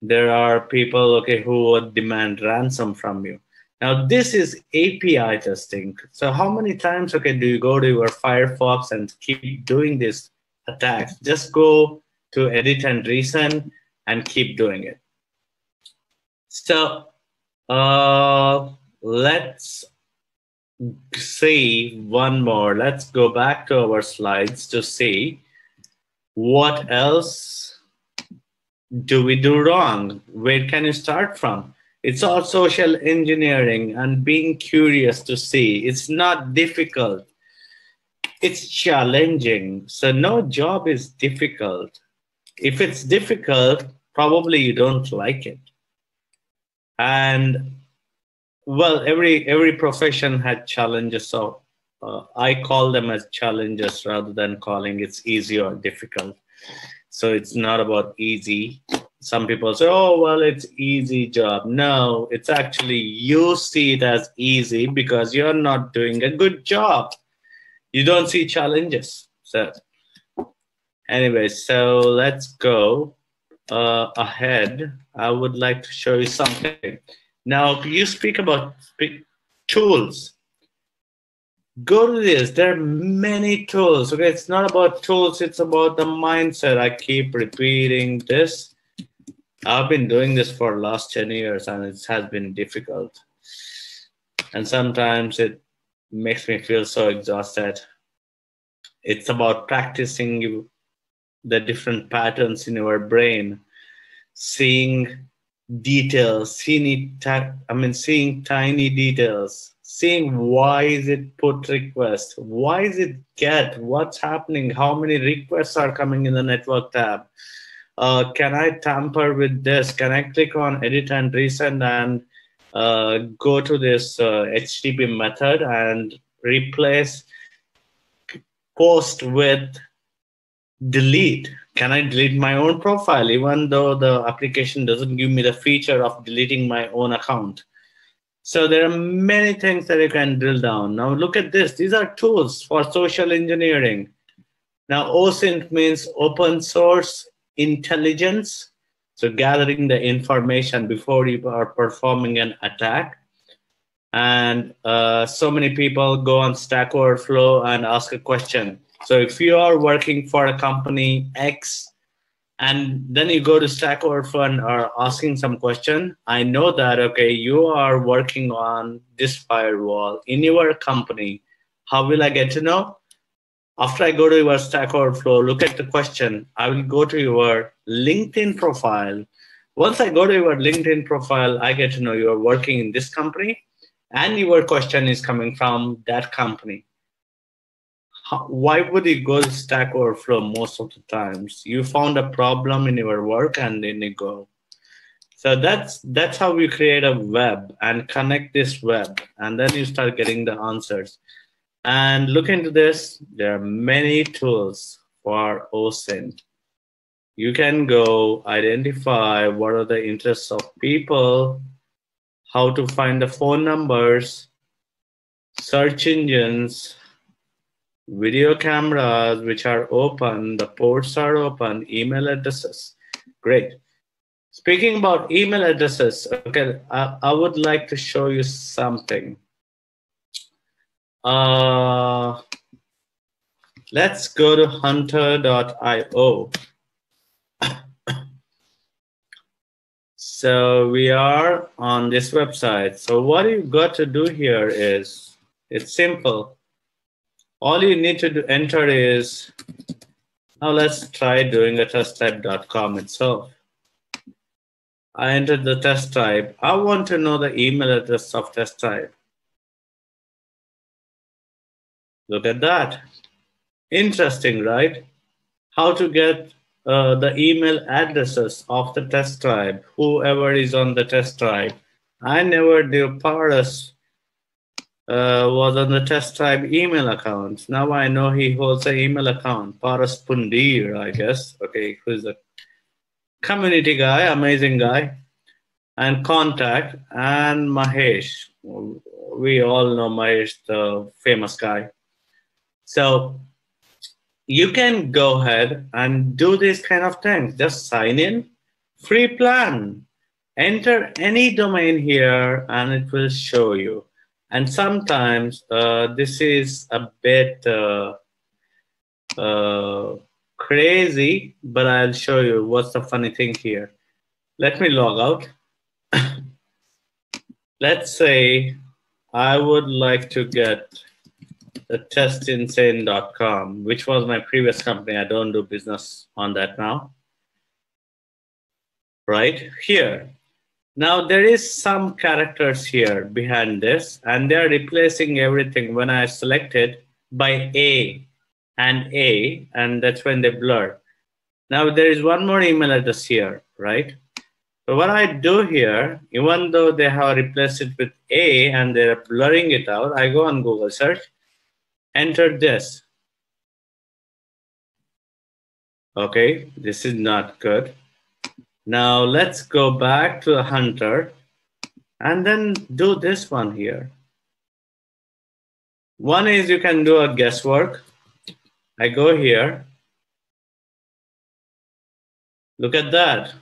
Speaker 2: There are people, okay, who would demand ransom from you. Now this is API testing. So how many times, okay, do you go to your Firefox and keep doing this attacks? Just go to edit and resend and keep doing it. So uh, let's see one more. Let's go back to our slides to see what else do we do wrong? Where can you start from? It's all social engineering and being curious to see. It's not difficult. It's challenging. So no job is difficult. If it's difficult, probably you don't like it. And well, every every profession had challenges. So uh, I call them as challenges rather than calling it's easy or difficult. So it's not about easy. Some people say, oh, well, it's easy job. No, it's actually you see it as easy because you're not doing a good job. You don't see challenges. So anyway, so let's go uh, ahead. I would like to show you something. Now, you speak about speak, tools go to this there are many tools okay it's not about tools it's about the mindset i keep repeating this i've been doing this for the last 10 years and it has been difficult. And sometimes it makes me feel so exhausted. It's about practicing the different patterns in your brain seeing details seeing it, i mean seeing tiny details seeing why is it put request why is it get what's happening how many requests are coming in the network tab uh, can i tamper with this can i click on edit and resend and uh, go to this uh, http method and replace post with delete can i delete my own profile even though the application doesn't give me the feature of deleting my own account so there are many things that you can drill down. Now look at this. These are tools for social engineering. Now OSINT means open source intelligence. So gathering the information before you are performing an attack. And uh, so many people go on Stack Overflow and ask a question. So if you are working for a company X and then you go to Stack Overflow and are asking some question, I know that, okay, you are working on this firewall in your company. How will I get to know? After I go to your Stack Overflow, look at the question, I will go to your LinkedIn profile. Once I go to your LinkedIn profile, I get to know you're working in this company and your question is coming from that company why would you go to Stack Overflow most of the times? You found a problem in your work and then you go. So that's that's how you create a web and connect this web, and then you start getting the answers. And look into this. There are many tools for OSINT. You can go identify what are the interests of people, how to find the phone numbers, search engines, video cameras which are open, the ports are open, email addresses. Great. Speaking about email addresses, okay, I, I would like to show you something. Uh, let's go to hunter.io. so we are on this website. So what you've got to do here is, it's simple all you need to do, enter is, now let's try doing a test type.com itself. I entered the test tribe. I want to know the email address of test tribe. Look at that. Interesting, right? How to get uh, the email addresses of the test tribe, whoever is on the test tribe. I never knew Paras uh, was on the test tribe email account. Now I know he holds an email account, Paras Pundir, I guess. Okay, who's a community guy, amazing guy. And contact and Mahesh. We all know Mahesh, the famous guy. So you can go ahead and do these kind of things. Just sign in, free plan. Enter any domain here and it will show you and sometimes uh, this is a bit uh, uh, crazy, but I'll show you what's the funny thing here. Let me log out. let's say I would like to get the testinsane.com, which was my previous company. I don't do business on that now. Right here. Now there is some characters here behind this, and they're replacing everything when I select it by A and A, and that's when they blur. Now there is one more email address here, right? So what I do here, even though they have replaced it with A and they're blurring it out, I go on Google search, enter this. Okay, this is not good. Now let's go back to the hunter and then do this one here. One is you can do a guesswork. I go here. Look at that.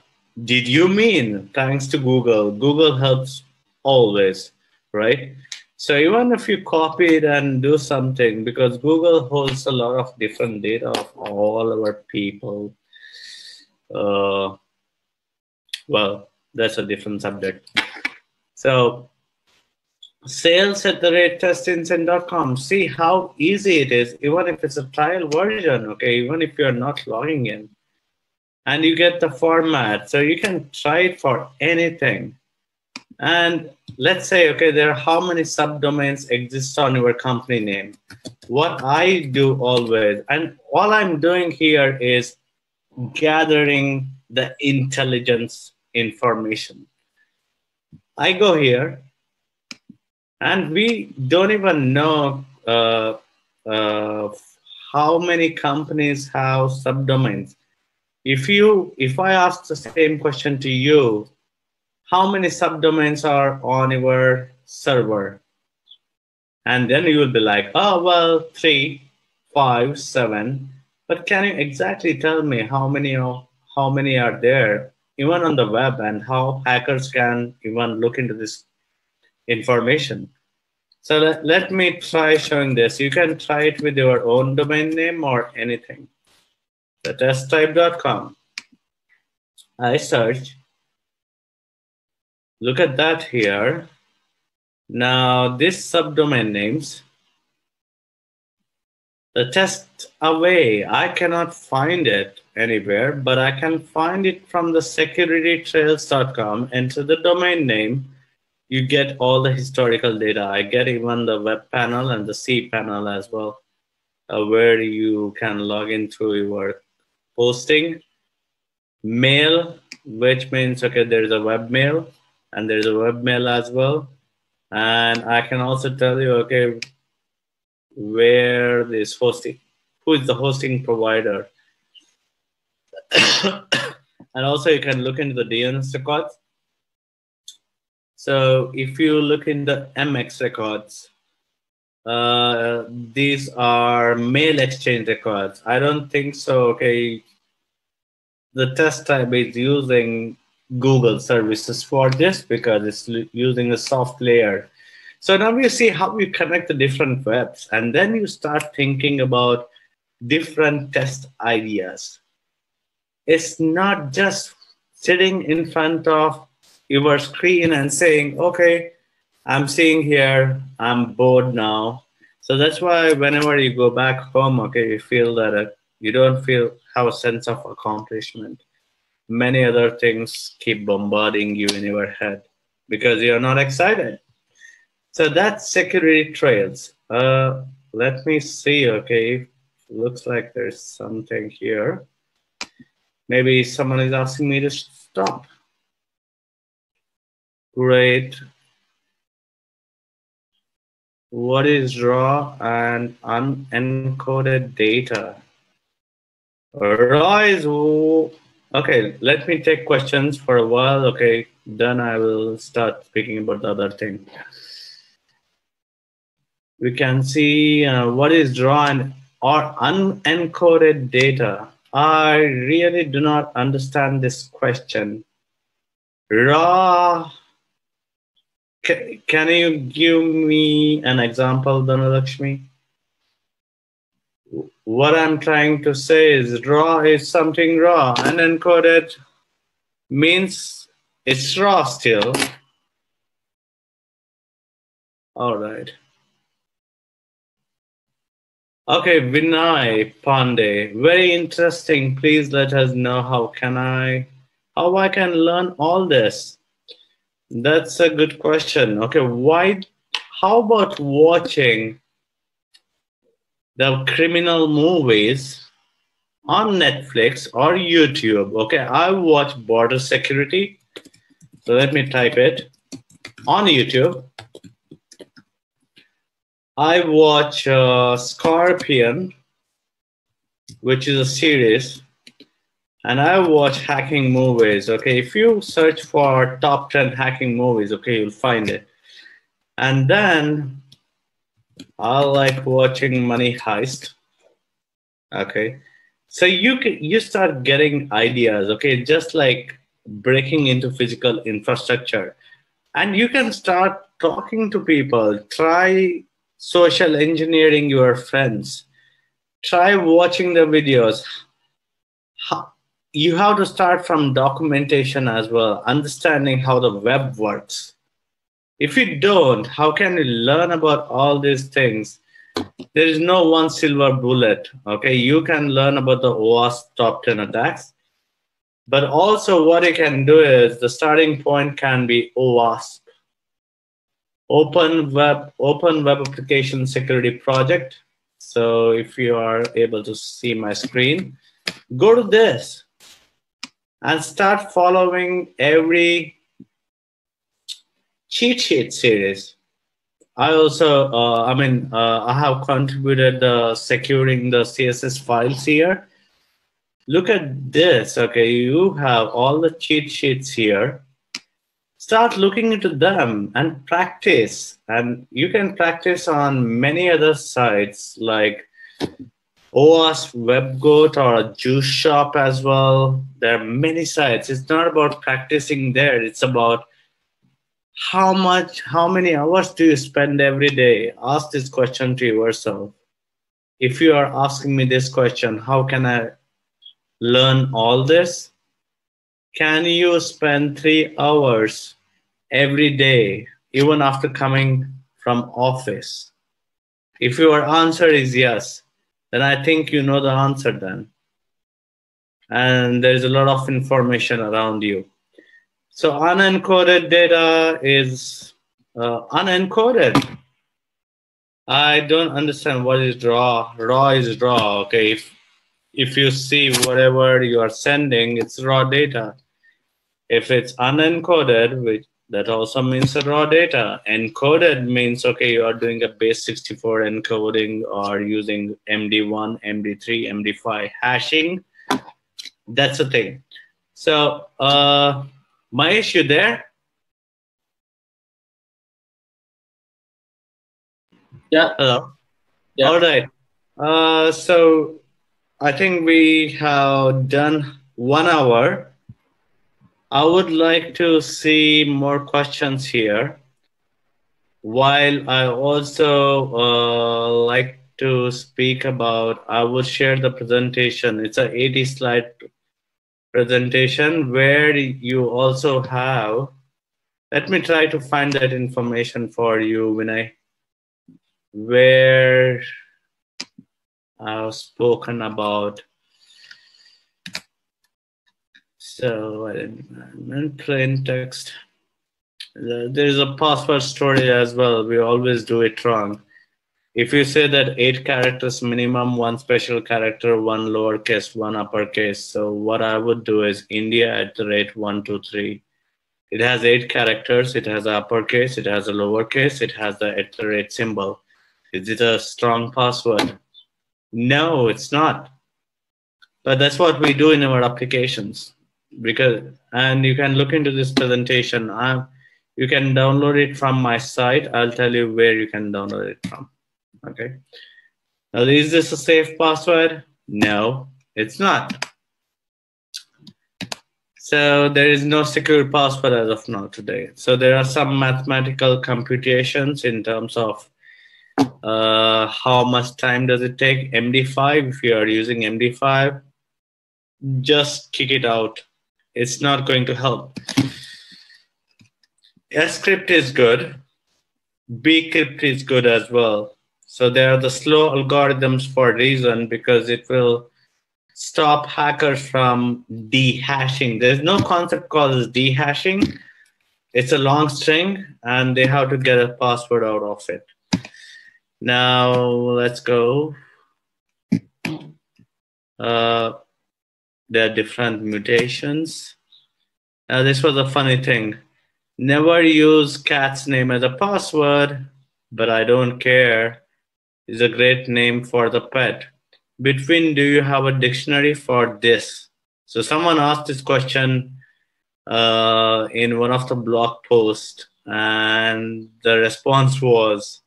Speaker 2: Did you mean thanks to Google? Google helps always, right? So even if you copy it and do something, because Google holds a lot of different data of all our people. Uh, well, that's a different subject. So sales at the rate testinsane.com. See how easy it is, even if it's a trial version, okay, even if you're not logging in. And you get the format. So you can try it for anything. And let's say, okay, there are how many subdomains exist on your company name. What I do always, and all I'm doing here is gathering the intelligence information. I go here and we don't even know uh, uh, how many companies have subdomains. If you, if I ask the same question to you, how many subdomains are on your server? And then you will be like, oh, well, three, five, seven. But can you exactly tell me how many, how many are there, even on the web, and how hackers can even look into this information? So let, let me try showing this. You can try it with your own domain name or anything. The testtribe.com. I search. Look at that here. Now this subdomain names, the test away, I cannot find it anywhere, but I can find it from the securitytrails.com. Enter the domain name you get all the historical data. I get even the web panel and the C panel as well, uh, where you can log into your hosting, mail, which means, okay, there's a web mail and there's a web mail as well. And I can also tell you, okay, where this hosting, who is the hosting provider. and also you can look into the DNS records so if you look in the MX records, uh, these are mail exchange records. I don't think so. Okay, the test tribe is using Google services for this because it's using a SoftLayer. So now you see how you connect the different webs, and then you start thinking about different test ideas. It's not just sitting in front of your screen and saying, okay, I'm seeing here, I'm bored now. So that's why whenever you go back home, okay, you feel that uh, you don't feel have a sense of accomplishment. Many other things keep bombarding you in your head because you're not excited. So that's security trails. Uh, let me see, okay, looks like there's something here. Maybe someone is asking me to stop. Great. What is raw and unencoded data? Raw is, okay, let me take questions for a while. Okay, then I will start speaking about the other thing. We can see uh, what is drawn or unencoded data. I really do not understand this question. Raw can, you give me an example, Dhanalakshmi? What I'm trying to say is raw is something raw. and Unencoded means it's raw still. All right. Okay, Vinay Pandey, very interesting. Please let us know how can I, how I can learn all this. That's a good question. Okay, why, how about watching the criminal movies on Netflix or YouTube? Okay, I watch Border Security. So let me type it on YouTube. I watch uh, Scorpion, which is a series, and I watch hacking movies. Okay, if you search for top 10 hacking movies, okay, you'll find it. And then I like watching Money Heist. Okay, so you can you start getting ideas. Okay, just like breaking into physical infrastructure, and you can start talking to people. Try social engineering your friends. Try watching the videos. You have to start from documentation as well, understanding how the web works. If you don't, how can you learn about all these things? There is no one silver bullet. Okay, you can learn about the OWASP top 10 attacks, but also what you can do is the starting point can be OWASP open web open web application security project so if you are able to see my screen go to this and start following every cheat sheet series i also uh, i mean uh, i have contributed uh, securing the css files here look at this okay you have all the cheat sheets here start looking into them and practice. And you can practice on many other sites like OWASP, WebGoat, or Juice Shop as well. There are many sites. It's not about practicing there. It's about how much, how many hours do you spend every day? Ask this question to yourself. If you are asking me this question, how can I learn all this? can you spend three hours every day, even after coming from office? If your answer is yes, then I think you know the answer then. And there's a lot of information around you. So unencoded data is uh, unencoded. I don't understand what is raw. Raw is raw. Okay, if if you see whatever you are sending, it's raw data. If it's unencoded, which that also means raw data. Encoded means, okay, you are doing a base 64 encoding or using MD1, MD3, MD5 hashing. That's the thing. So uh, my issue there.
Speaker 3: Yeah.
Speaker 2: Hello.
Speaker 3: Yeah.
Speaker 2: All right. Uh, so I think we have done one hour. I would like to see more questions here. While I also uh, like to speak about, I will share the presentation. It's a 80 slide presentation where you also have, let me try to find that information for you when I, where I've spoken about so in plain text, there's a password story as well. We always do it wrong. If you say that eight characters minimum, one special character, one lowercase, one uppercase. So what I would do is India at the rate one, two, three. It has eight characters. It has an uppercase. It has a lowercase. It has the at the rate symbol. Is it a strong password? No, it's not. But that's what we do in our applications because and you can look into this presentation uh, you can download it from my site i'll tell you where you can download it from okay. Now is this a safe password? No it's not. So there is no secure password as of now today. So there are some mathematical computations in terms of uh, how much time does it take? Md5 if you are using md5 just kick it out. It's not going to help. scrypt is good, bcrypt is good as well so they are the slow algorithms for a reason because it will stop hackers from dehashing. There's no concept called dehashing. It's a long string and they have to get a password out of it. Now let's go. Uh, there are different mutations. Now this was a funny thing. Never use cat's name as a password, but I don't care is a great name for the pet. Between, do you have a dictionary for this? So someone asked this question uh, in one of the blog posts, and the response was,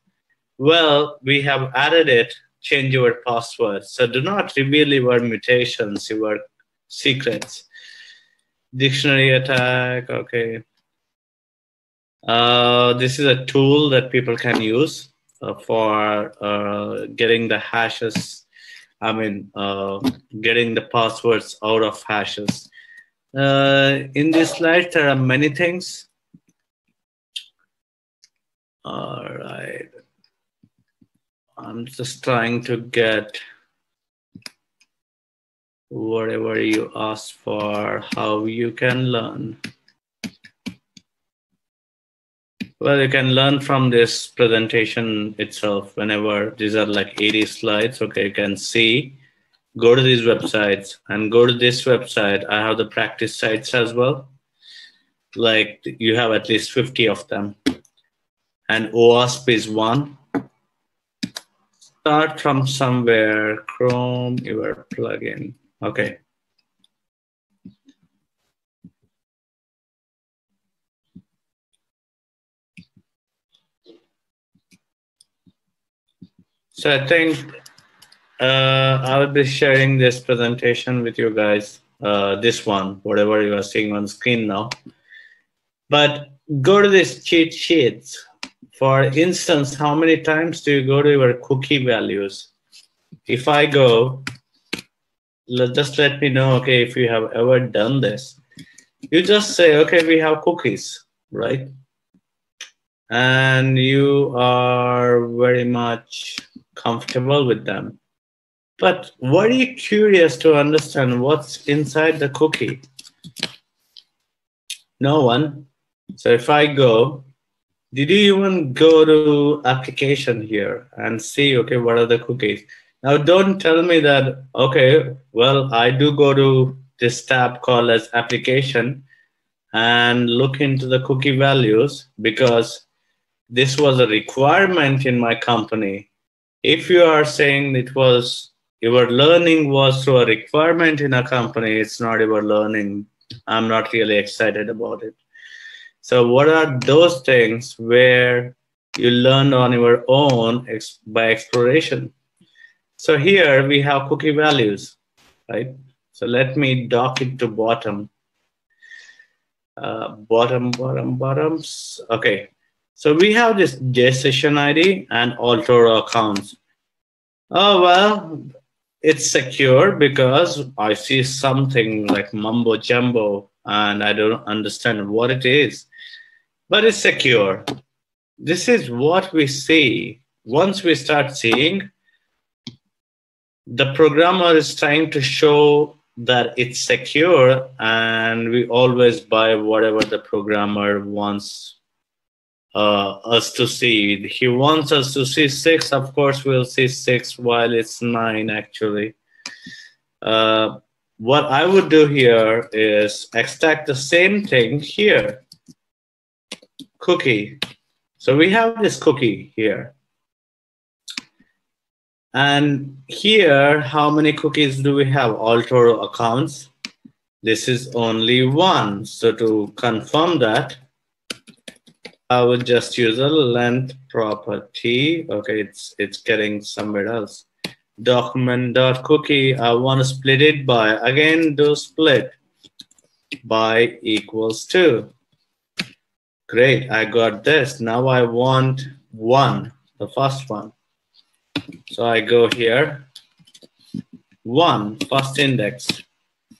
Speaker 2: well, we have added it, change your password. So do not reveal your mutations, your secrets. Dictionary attack, okay. Uh, this is a tool that people can use for uh, getting the hashes, I mean, uh, getting the passwords out of hashes. Uh, in this slide, there are many things. All right. I'm just trying to get whatever you asked for, how you can learn. Well, you can learn from this presentation itself whenever these are like 80 slides. Okay, you can see, go to these websites and go to this website. I have the practice sites as well. Like you have at least 50 of them. And OWASP is one. Start from somewhere, Chrome, your plugin. Okay. So I think uh, I will be sharing this presentation with you guys, uh, this one, whatever you are seeing on screen now. But go to this cheat sheets. For instance, how many times do you go to your cookie values? If I go, let, just let me know, okay, if you have ever done this. You just say, okay, we have cookies, right? And you are very much comfortable with them. But you curious to understand what's inside the cookie? No one. So if I go, did you even go to application here and see, okay, what are the cookies? Now don't tell me that, okay, well, I do go to this tab called as application and look into the cookie values because this was a requirement in my company if you are saying it was your learning was through a requirement in a company, it's not your learning. I'm not really excited about it. So, what are those things where you learned on your own ex- by exploration? So, here we have cookie values, right? So, let me dock it to bottom. Uh, bottom, bottom, bottoms. Okay, so we have this J session ID and Altoro accounts. Oh, well, it's secure because I see something like mumbo jumbo and I don't understand what it is, but it's secure. This is what we see. Once we start seeing, the programmer is trying to show that it's secure and we always buy whatever the programmer wants uh, us to see. He wants us to see six. Of course, we'll see six while it's nine actually. Uh, what I would do here is extract the same thing here. Cookie. So we have this cookie here. And here, how many cookies do we have? Altoro accounts. This is only one. So to confirm that, I would just use a length property. Okay, it's it's getting somewhere else. Document dot cookie. I want to split it by again do split by equals two. Great, I got this. Now I want one, the first one. So I go here, one, first index.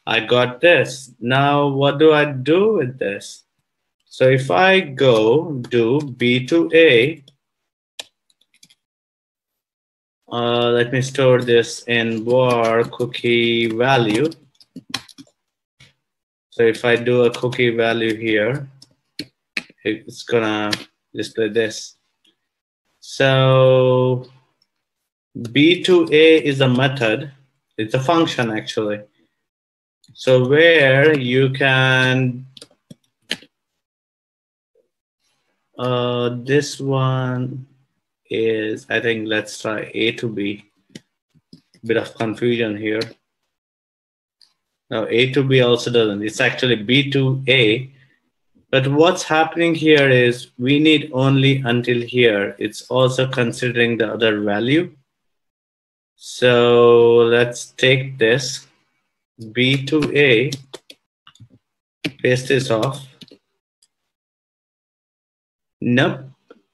Speaker 2: I got this. Now what do I do with this? So if I go do B to A, uh, let me store this in var cookie value. So if I do a cookie value here, it's gonna display this. So B2A is a method. It's a function actually. So where you can, uh, this one is, I think let's try A to B. Bit of confusion here. Now A to B also doesn't. It's actually B to A. But what's happening here is we need only until here. It's also considering the other value. So let's take this B to A, paste this off. Nope,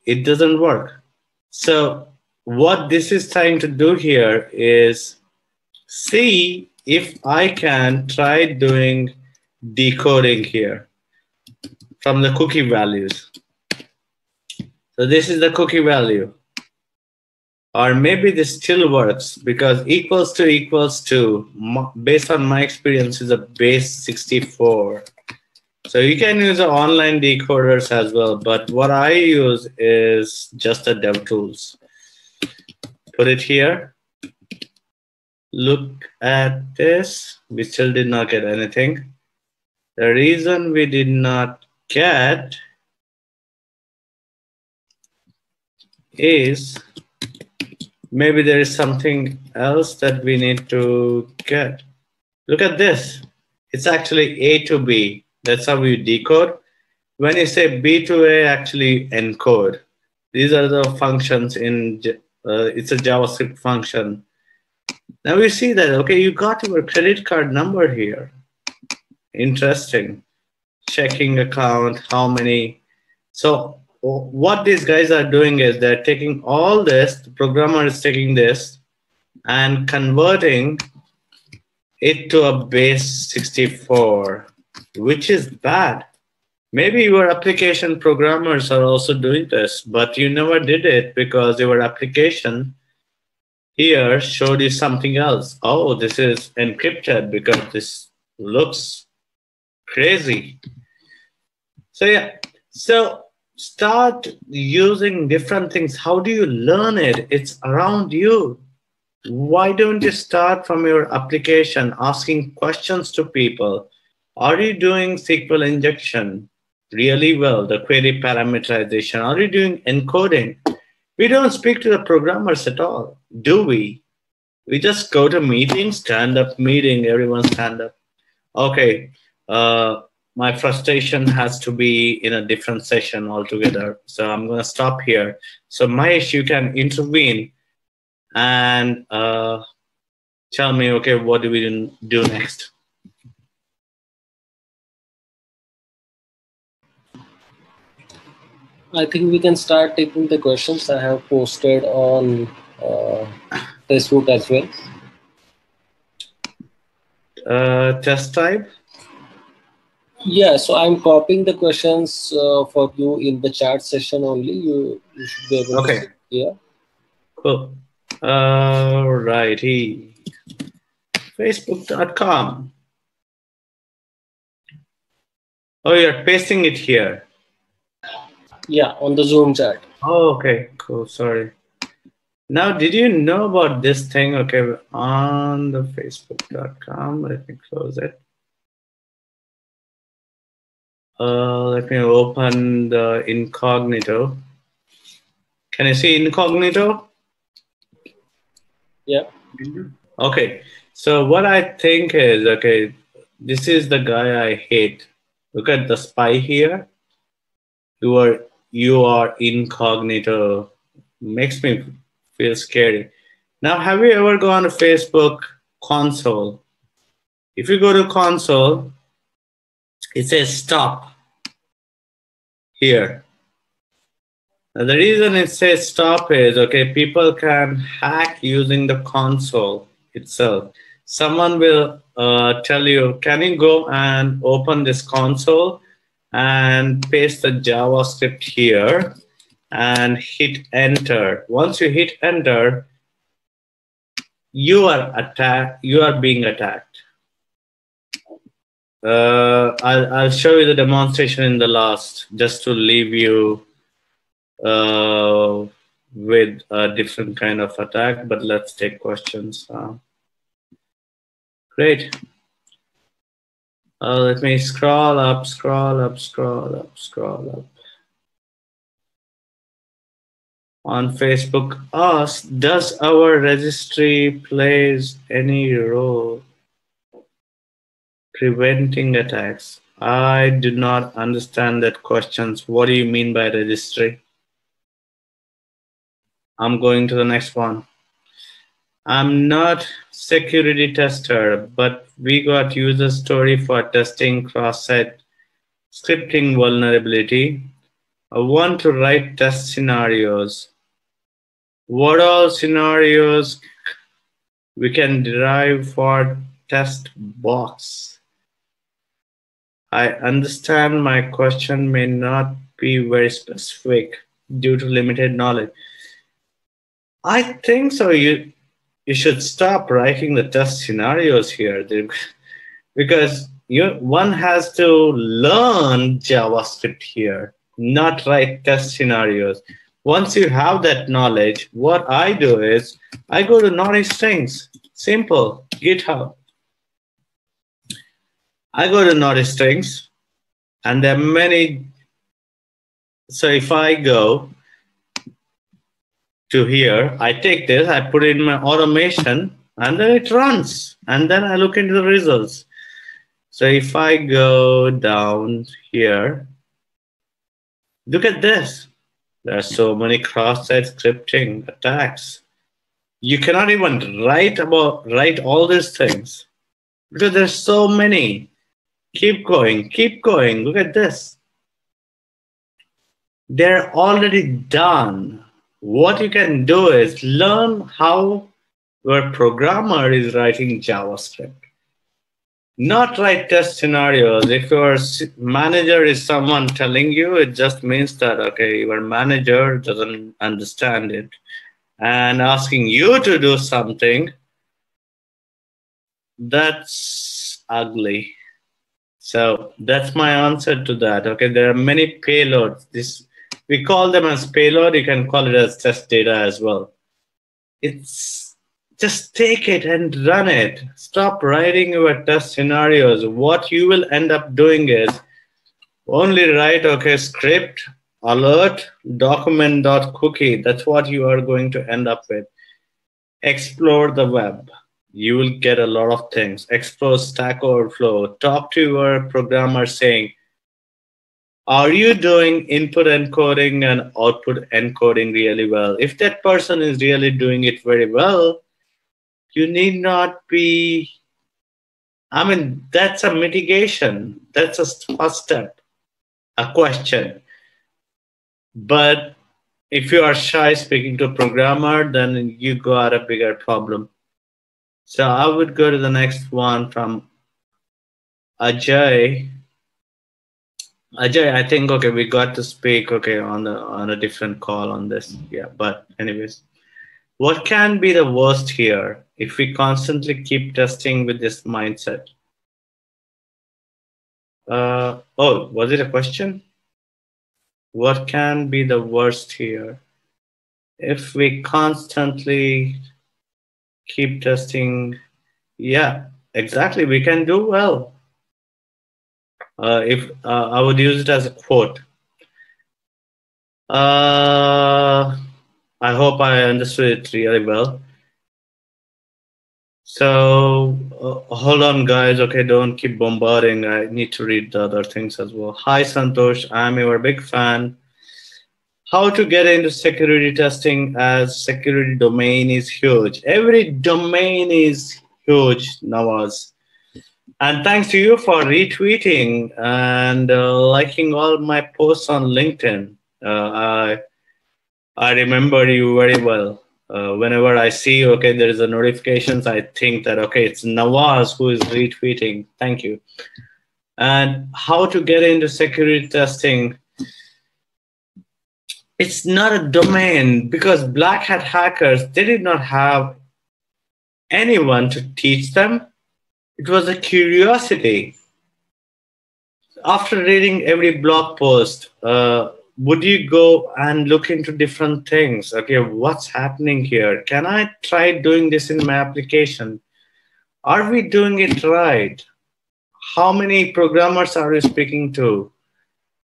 Speaker 2: it doesn't work. So what this is trying to do here is see if I can try doing decoding here from the cookie values. So this is the cookie value. Or maybe this still works because equals to equals to, based on my experience, is a base 64. So you can use online decoders as well, but what I use is just the DevTools. Put it here. Look at this. We still did not get anything. The reason we did not get is maybe there is something else that we need to get. Look at this. It's actually A to B. That's how we decode. When you say B to A, actually encode. These are the functions in, uh, it's a JavaScript function. Now we see that, okay, you got your credit card number here. Interesting. Checking account, how many. So what these guys are doing is they're taking all this, the programmer is taking this and converting it to a base 64 which is bad. Maybe your application programmers are also doing this, but you never did it because your application here showed you something else. Oh, this is encrypted because this looks crazy. So yeah, so start using different things. How do you learn it? It's around you. Why don't you start from your application asking questions to people? Are you doing SQL injection really well, the query parameterization? Are you doing encoding? We don't speak to the programmers at all, do we? We just go to meetings, stand up meeting, everyone stand up. Okay, uh, my frustration has to be in a different session altogether. So I'm going to stop here. So Mahesh, you can intervene and uh, tell me, okay, what do we do next?
Speaker 3: I think we can start taking the questions I have posted on uh, Facebook as well.
Speaker 2: Uh, test tribe?
Speaker 3: Yeah, so I'm copying the questions uh, for you in the chat session only. You, you should be able
Speaker 2: okay.
Speaker 3: to see here.
Speaker 2: Cool. All righty. Facebook.com. Oh, you're pasting it here.
Speaker 3: Yeah, on the Zoom chat.
Speaker 2: Oh, okay, cool. Sorry. Now, did you know about this thing? Okay, on the facebook.com. Let me close it. Uh, let me open the incognito. Can you see incognito?
Speaker 3: Yeah.
Speaker 2: Okay. So what I think is, okay, this is the guy I hate. Look at the spy here. You are you are incognito makes me feel scary. Now, have you ever gone to Facebook console? If you go to console, it says stop here. Now, the reason it says stop is, okay, people can hack using the console itself. Someone will uh, tell you, can you go and open this console and paste the JavaScript here and hit enter. Once you hit enter, you are attacked, you are being attacked. Uh, I'll, I'll show you the demonstration in the last, just to leave you uh, with a different kind of attack, but let's take questions. Uh, great. Uh, let me scroll up, scroll up, scroll up, scroll up. On Facebook, ask, does our registry plays any role preventing attacks? I do not understand that questions. What do you mean by registry? I'm going to the next one. I'm not security tester, but we got user story for testing cross-site scripting vulnerability. I want to write test scenarios. What all scenarios we can derive for test box? I understand my question may not be very specific due to limited knowledge. I think so. You you should stop writing the test scenarios here because you one has to learn javascript here not write test scenarios. Once you have that knowledge what i do is i go to naughty strings. Simple. Github. I go to naughty strings and there are many so if i go to here. I take this, I put it in my automation, and then it runs. And then I look into the results. So if I go down here, look at this. There are so many cross-site scripting attacks. You cannot even write about write all these things because there's so many. Keep going, keep going. Look at this. They're already done what you can do is learn how your programmer is writing JavaScript. Not write test scenarios. If your manager is someone telling you, it just means that, okay, your manager doesn't understand it and asking you to do something, that's ugly. So that's my answer to that. Okay, there are many payloads. This we call them as payload. You can call it as test data as well. It's just take it and run it. Stop writing your test scenarios. What you will end up doing is only write, okay, script, alert, document dot cookie. That's what you are going to end up with. Explore the web. You will get a lot of things. Explore Stack Overflow. Talk to your programmer saying, are you doing input encoding and output encoding really well? If that person is really doing it very well, you need not be. I mean, that's a mitigation. That's a first step, a question. But if you are shy speaking to a programmer, then you got a bigger problem. So I would go to the next one from Ajay. Ajay, I think okay, we got to speak okay on the on a different call on this. Yeah, but anyways, what can be the worst here if we constantly keep testing with this mindset? Uh, oh, was it a question? What can be the worst here if we constantly keep testing? Yeah, exactly. We can do well uh, if uh, I would use it as a quote. Uh, I hope I understood it really well. So uh, hold on, guys. Okay, don't keep bombarding. I need to read the other things as well. Hi, Santhosh. I'm your big fan. How to get into security testing as security domain is huge. Every domain is huge, Nawaz. And thanks to you for retweeting and uh, liking all my posts on LinkedIn. Uh, I, I remember you very well. Uh, whenever I see, okay, there is a notifications, I think that, okay, it's Nawaz who is retweeting. Thank you. And how to get into security testing. It's not a domain because black hat hackers, they did not have anyone to teach them. It was a curiosity. After reading every blog post, uh, would you go and look into different things? Okay, what's happening here? Can I try doing this in my application? Are we doing it right? How many programmers are you speaking to?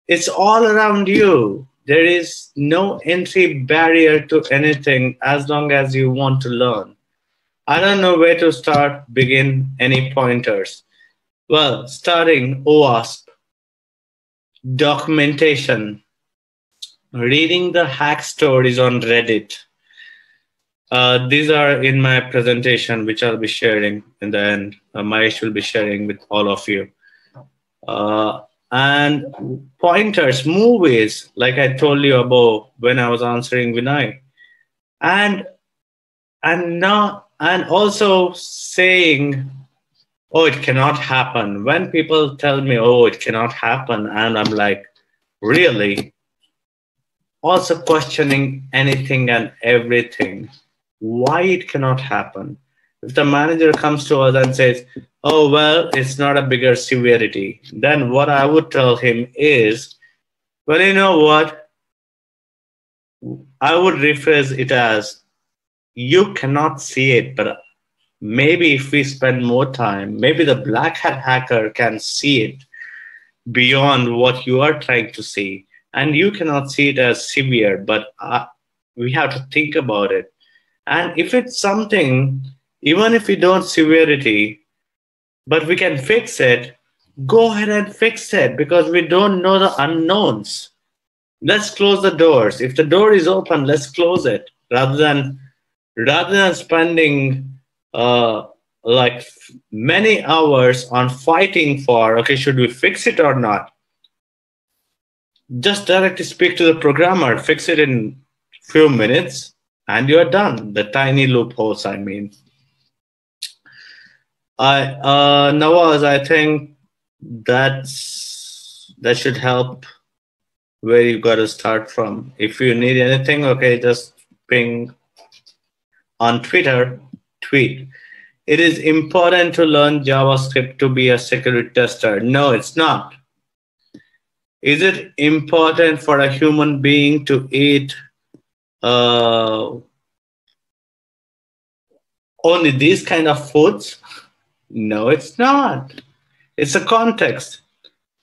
Speaker 2: It's all around you. There is no entry barrier to anything as long as you want to learn. I don't know where to start, begin, any pointers. Well, starting OWASP, documentation, reading the hack stories on Reddit. Uh, these are in my presentation, which I'll be sharing in the end. Uh, Mahesh will be sharing with all of you. Uh, and pointers, movies, like I told you about when I was answering Vinay. And and now and also saying, oh, it cannot happen. When people tell me, oh, it cannot happen, and I'm like, really? Also questioning anything and everything. Why it cannot happen? If the manager comes to us and says, oh, well, it's not a bigger severity, then what I would tell him is, well, you know what? I would rephrase it as, you cannot see it, but maybe if we spend more time, maybe the black hat hacker can see it beyond what you are trying to see. And you cannot see it as severe, but uh, we have to think about it. And if it's something, even if we don't severity, but we can fix it, go ahead and fix it because we don't know the unknowns. Let's close the doors. If the door is open, let's close it rather than rather than spending uh, like many hours on fighting for okay should we fix it or not? Just directly speak to the programmer fix it in few minutes and you're done. The tiny loopholes i mean. I uh nawaz i think that's that should help where you got to start from. If you need anything okay just ping on Twitter, tweet. It is important to learn JavaScript to be a security tester. No, it's not. Is it important for a human being to eat uh, only these kind of foods? No, it's not. It's a context.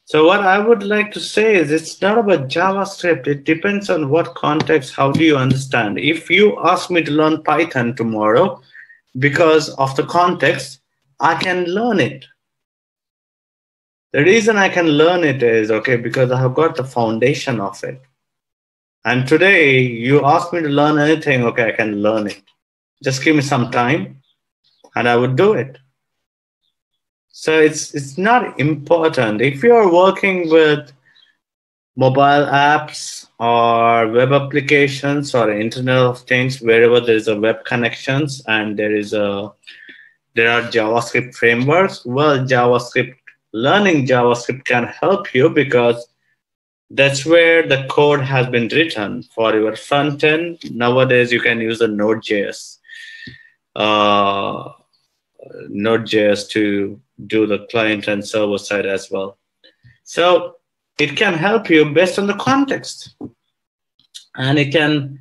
Speaker 2: So what I would like to say is it's not about JavaScript. It depends on what context, how do you understand? If you ask me to learn Python tomorrow, because of the context, I can learn it. The reason I can learn it is, okay, because I have got the foundation of it. And today, you ask me to learn anything, okay, I can learn it. Just give me some time and I would do it. So it's it's not important. If you're working with mobile apps or web applications or Internet of Things, wherever there is a web connections and there is a there are JavaScript frameworks, well, JavaScript learning JavaScript can help you because that's where the code has been written for your front end. Nowadays, you can use the Node.js. Uh, Node.js to do the client and server side as well. So it can help you based on the context. And it can,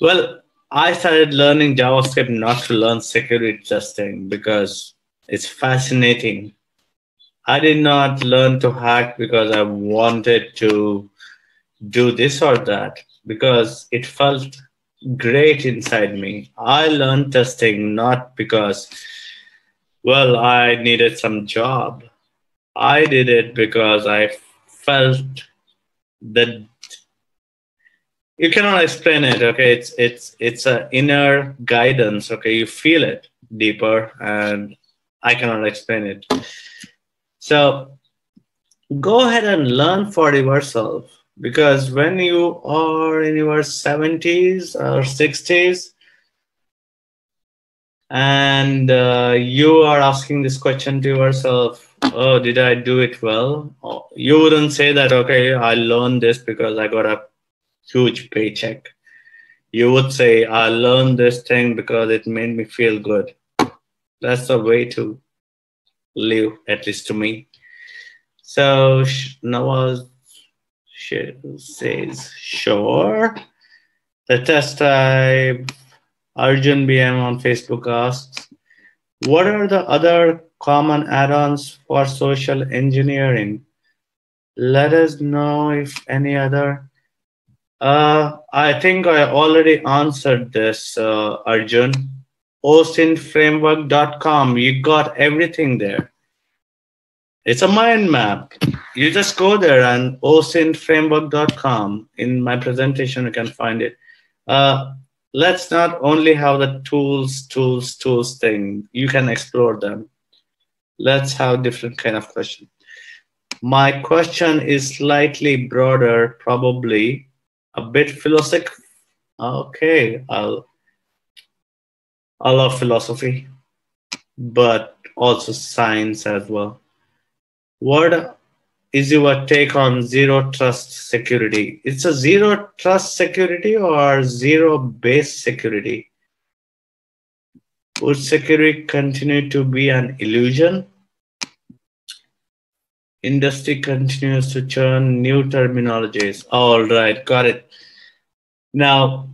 Speaker 2: well, I started learning JavaScript not to learn security testing because it's fascinating. I did not learn to hack because I wanted to do this or that because it felt great inside me. I learned testing not because well, I needed some job. I did it because I felt that you cannot explain it. Okay, it's it's it's an inner guidance. Okay, you feel it deeper, and I cannot explain it. So go ahead and learn for yourself because when you are in your 70s or 60s and uh, you are asking this question to yourself oh did i do it well you wouldn't say that okay i learned this because i got a huge paycheck you would say i learned this thing because it made me feel good That's the way to live, at least to me. So Nawaz says, sure. The test tribe Arjun BM on Facebook asks, what are the other common add-ons for social engineering? Let us know if any other. Uh, I think I already answered this, uh, Arjun. OSINTframework.com. You got everything there. It's a mind map. You just go there and OSINTframework.com. In my presentation, you can find it. Uh, let's not only have the tools, tools, tools thing. You can explore them. Let's have different kind of question. My question is slightly broader, probably a bit philosophic. Okay, I'll I love philosophy, but also science as well. What is your take on zero trust security? It's a zero trust security or zero base security? Would security continue to be an illusion? Industry continues to churn new terminologies. All right, got it. Now,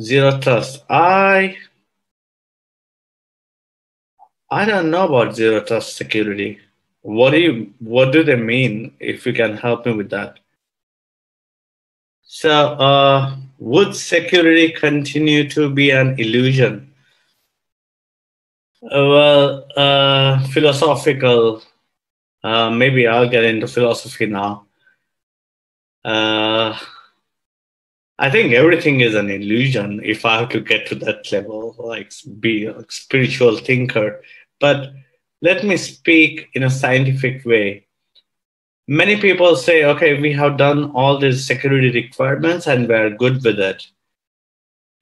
Speaker 2: Zero trust. I I don't know about zero trust security. What do you what do they mean? If you can help me with that. So uh, would security continue to be an illusion? Uh, well, uh, philosophical. Uh, maybe I'll get into philosophy now. Uh, I think everything is an illusion if I have to get to that level, like be a spiritual thinker. But let me speak in a scientific way. Many people say, okay, we have done all these security requirements and we are good with it.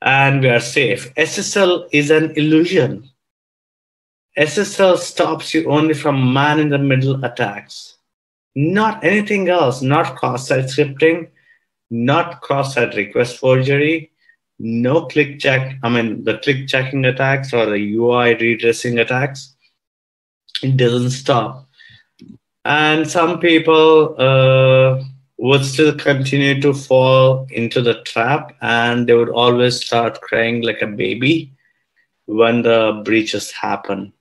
Speaker 2: And we are safe. SSL is an illusion. SSL stops you only from man in the middle attacks, not anything else, not cross site scripting, not cross-site request forgery, no clickjack, I mean, the clickjacking attacks or the UI redressing attacks. It doesn't stop. And some people uh, would still continue to fall into the trap and they would always start crying like a baby when the breaches happen.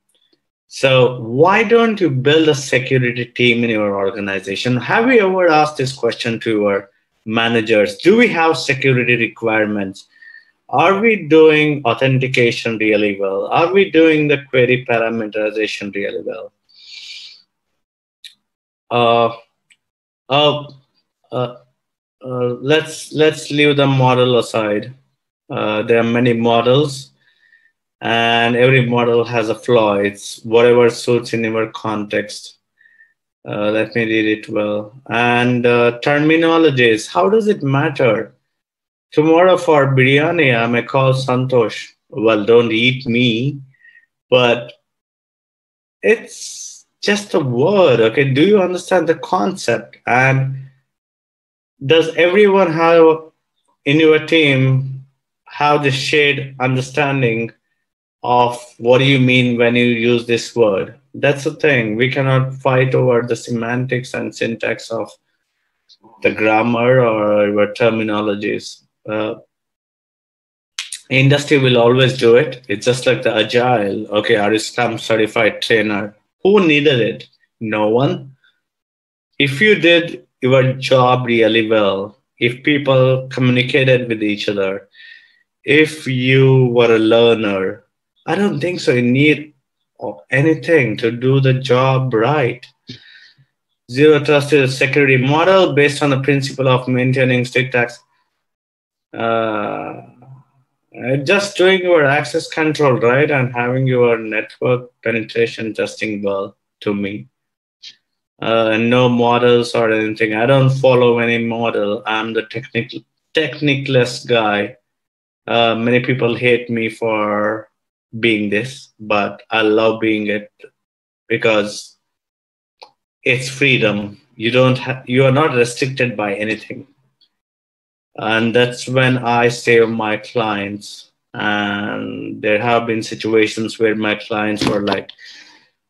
Speaker 2: So why don't you build a security team in your organization? Have you ever asked this question to your managers? Do we have security requirements? Are we doing authentication really well? Are we doing the query parameterization really well? Uh, uh, uh, uh, let's let's leave the model aside. Uh, there are many models, and every model has a flaw. It's whatever suits in your context. Uh, let me read it well. And terminologies, how does it matter? Tomorrow for biryani, I may call Santhosh. Well, don't eat me, but it's just a word. Okay, do you understand the concept? And does everyone have in your team have the shared understanding of what do you mean when you use this word? that's the thing. We cannot fight over the semantics and syntax of the grammar or your terminologies. Uh, industry will always do it. It's just like the agile. Okay, are you Scrum certified trainer? Who needed it? No one. If you did your job really well, if people communicated with each other, if you were a learner, I don't think so. You need anything to do the job right. Zero trust is a security model based on the principle of maintaining strict access. Uh, just doing your access control right and having your network penetration testing well to me. Uh, no models or anything. I don't follow any model. I'm the technical technicless guy. Uh, many people hate me for being this, but I love being it because it's freedom. You don't ha- you are not restricted by anything. And that's when I save my clients. and there have been situations where my clients were like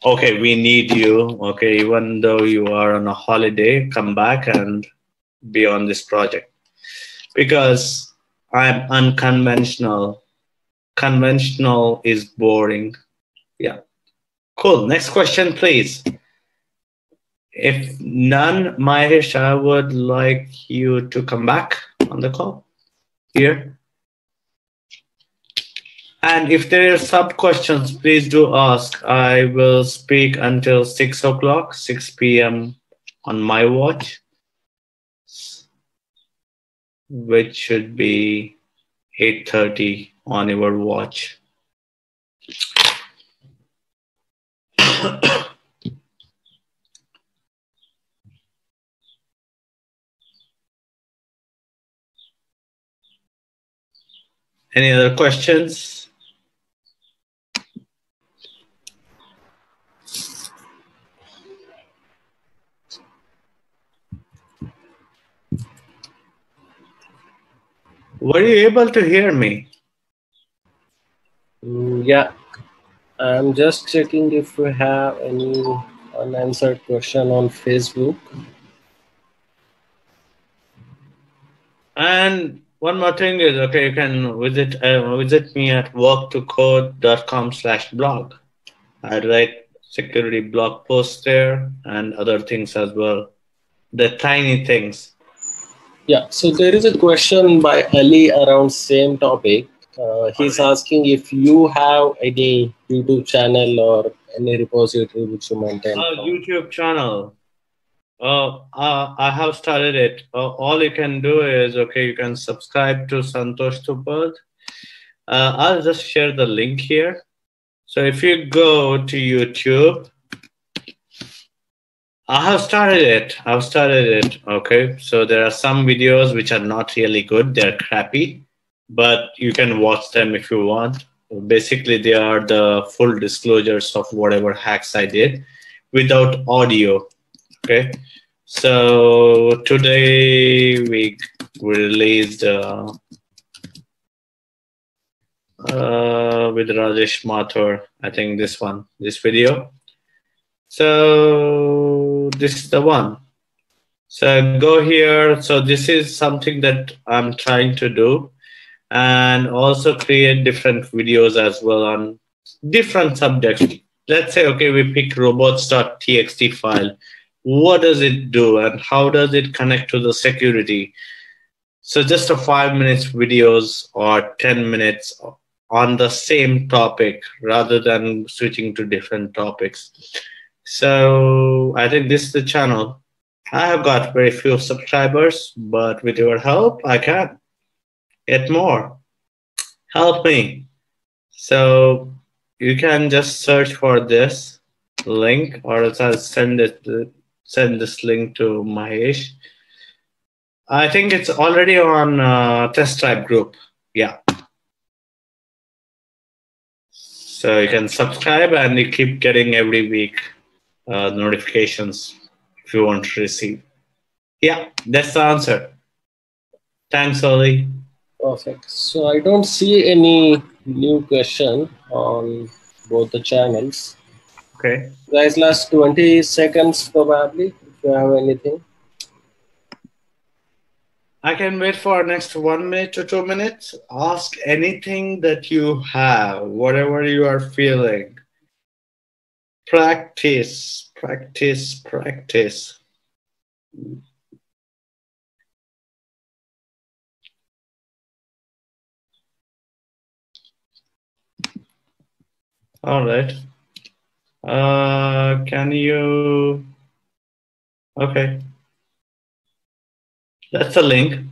Speaker 2: okay we need you. Okay even though you are on a holiday come back and be on this project. Because i'm unconventional. Conventional is boring. Yeah. Cool. Next question please. If none mahesh i would like you to come back on the call here and if there are sub questions, please do ask. I will speak until 6 o'clock, 6 p.m. on my watch, which should be 8.30 on your watch. Any other questions? Were you able to hear me?
Speaker 3: Mm, yeah, I'm just checking if we have any unanswered question on Facebook.
Speaker 2: And one more thing is, okay, you can visit uh, visit me at work2code.com slash blog. I write security blog posts there and other things as well. The tiny things.
Speaker 3: Yeah, so there is a question by Ali around same topic. Uh, he's asking if you have any YouTube channel or any repository which you maintain.
Speaker 2: Uh. YouTube channel. Uh, I have started it. Uh, all you can do is, okay, you can subscribe to Santhosh Tuppad. Uh, I'll just share the link here. So if you go to YouTube, I have started it. I've started it. Okay. So there are some videos which are not really good. They're crappy, but you can watch them if you want. Basically, they are the full disclosures of whatever hacks I did without audio. Okay. So today we released uh, uh, with Rajesh Mathur. I think this one, this video. So this is the one. So go here. So this is something that I'm trying to do and also create different videos as well on different subjects. Let's say, okay, we pick robots.txt file. What does it do and how does it connect to the security? So just a five minutes videos or 10 minutes on the same topic rather than switching to different topics. So I think this is the channel. I have got very few subscribers, but with your help, I can get more. Help me. So you can just search for this link, or else I'll send it. Send this link to Mahesh. I think it's already on uh, Test Tribe group. Yeah. So you can subscribe and you keep getting every week uh, notifications if you want to receive. Yeah, that's the answer. Thanks, Oli.
Speaker 3: Perfect. So I don't see any new question on both the channels.
Speaker 2: Okay.
Speaker 3: Guys, last 20 seconds probably, if you have anything.
Speaker 2: I can wait for next one minute to two minutes. Ask anything that you have, whatever you are feeling. Practice, practice, practice. All right. Uh, can you? Okay. That's the link.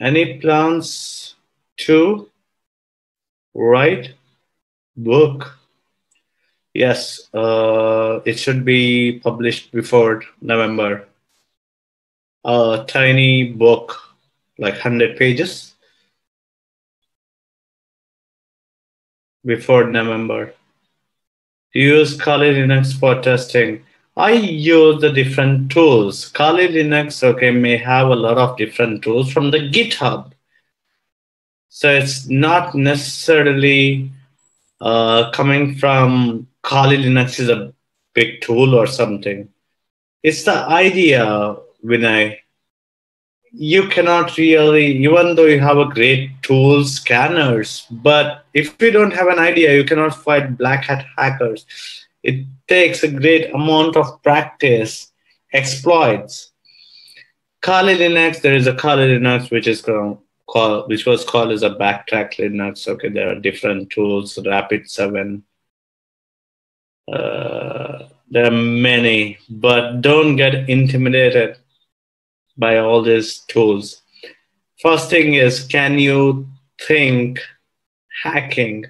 Speaker 2: Any plans to write book? Yes, uh, it should be published before November. A tiny book, like 100 pages, before November. Use Kali Linux for testing. I use the different tools. Kali Linux, okay, may have a lot of different tools from the GitHub. So it's not necessarily uh, coming from Kali Linux is a big tool or something. It's the idea, Vinay. You cannot really, even though you have a great tool scanners, but if you don't have an idea, you cannot fight black hat hackers. It takes a great amount of practice, exploits. Kali Linux, there is a Kali Linux which is called, which was called as a backtrack Linux. Okay, there are different tools, Rapid 7. Uh, there are many, but don't get intimidated by all these tools. First thing is, can you think hacking?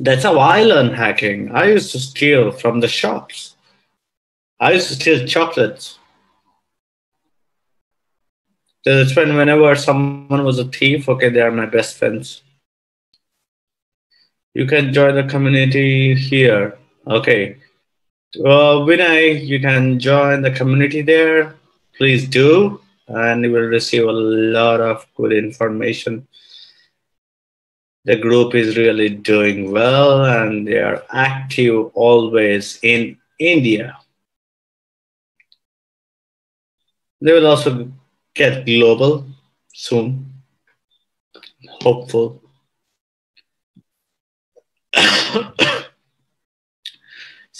Speaker 2: That's how I learned hacking. I used to steal from the shops. I used to steal chocolates. That's when whenever someone was a thief, okay, they are my best friends. You can join the community here. Okay. Uh, Vinay, you can join the community there. Please do, and you will receive a lot of good information. The group is really doing well, and they are active always in India. They will also get global soon. Hopeful.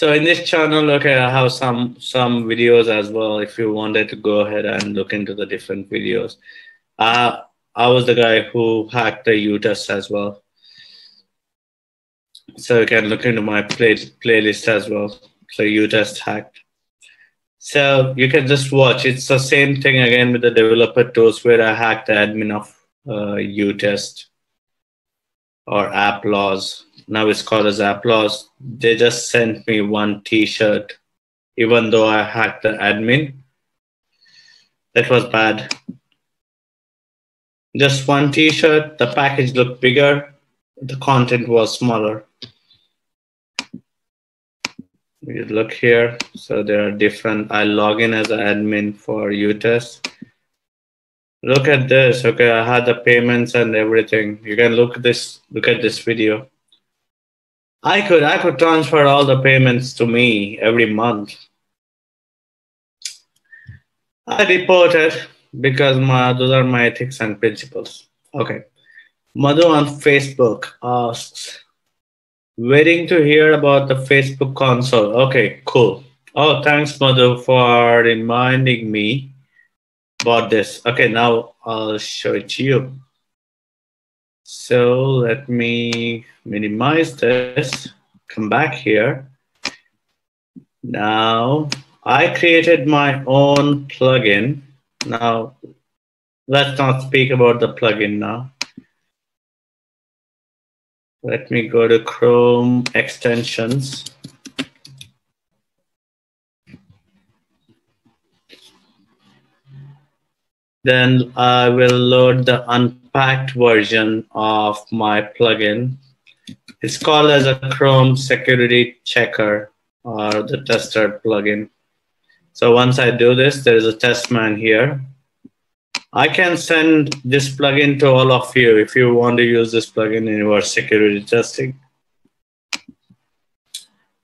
Speaker 2: so in this channel, okay, I have some some videos as well. If you wanted to go ahead and look into the different videos, uh, I was the guy who hacked the UTest as well. So you can look into my play, playlist as well. So UTest hacked. So you can just watch. It's the same thing again with the developer tools where I hacked the admin of uh, UTest or Applause. Now it's called as Applause. They just sent me one T-shirt, even though I hacked the admin. That was bad. Just one T-shirt. The package looked bigger. The content was smaller you look here. So there are different, I log in as an admin for UTest. Look at this. Okay, I had the payments and everything. You can look at this, look at this video. I could I could transfer all the payments to me every month. I reported because my those are my ethics and principles. Okay. Madhu on Facebook asks, Waiting to hear about the Facebook console. Okay, cool. Oh, thanks, Madhu, for reminding me about this. Okay, now I'll show it to you. So let me minimize this, come back here. Now, I created my own plugin. Now, let's not speak about the plugin now. Let me go to Chrome extensions. Then I will load the unpacked version of my plugin. It's called as a Chrome security checker or the tester plugin. So once I do this, there is a test man here. I can send this plugin to all of you if you want to use this plugin in your security testing.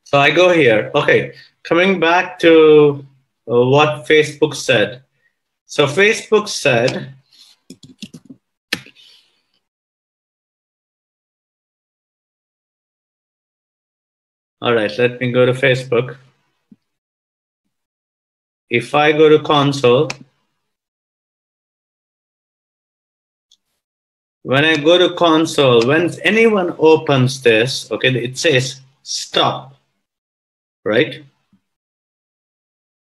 Speaker 2: So I go here. Okay, coming back to uh, what Facebook said. So Facebook said, all right, let me go to Facebook. If I go to console, when I go to console, when anyone opens this, okay, it says stop, right?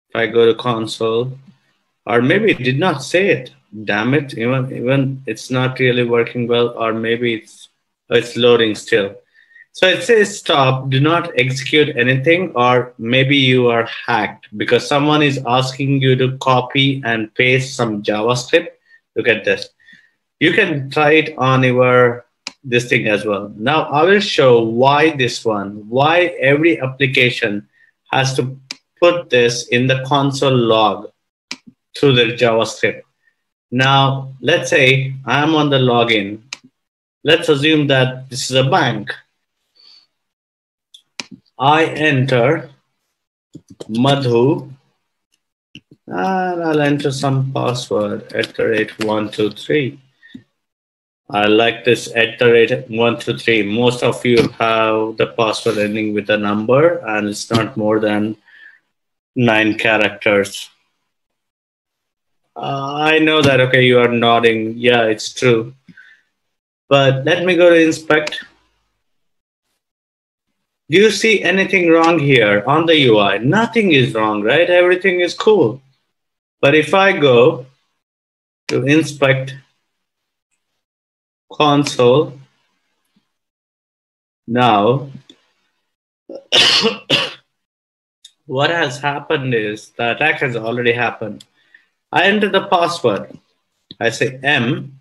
Speaker 2: If I go to console, or maybe it did not say it. Damn it, even even it's not really working well, or maybe it's it's loading still. So it says stop, do not execute anything, or maybe you are hacked because someone is asking you to copy and paste some JavaScript. Look at this you can try it on your this thing as well. Now I will show why this one, why every application has to put this in the console log through the JavaScript. Now, let's say I'm on the login. Let's assume that this is a bank. I enter Madhu and I'll enter some password at the rate 123. I like this at the rate 123. Most of you have the password ending with a number and it's not more than nine characters. Uh, I know that, okay, you are nodding. Yeah, it's true. But let me go to inspect. Do you see anything wrong here on the UI? Nothing is wrong, right? Everything is cool. But if I go to inspect console, now what has happened is the attack has already happened. I enter the password. I say M.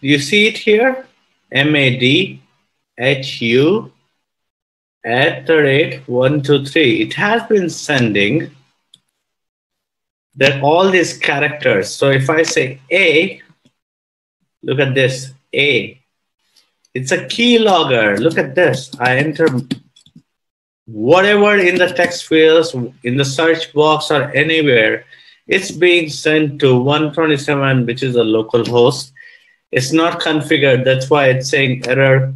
Speaker 2: You see it here? M A D H U at the rate 123. It has been sending that all these characters. So if I say A, look at this, A. It's a keylogger. Look at this. I enter whatever in the text fields, in the search box or anywhere, it's being sent to 127, which is a local host. It's not configured. That's why it's saying error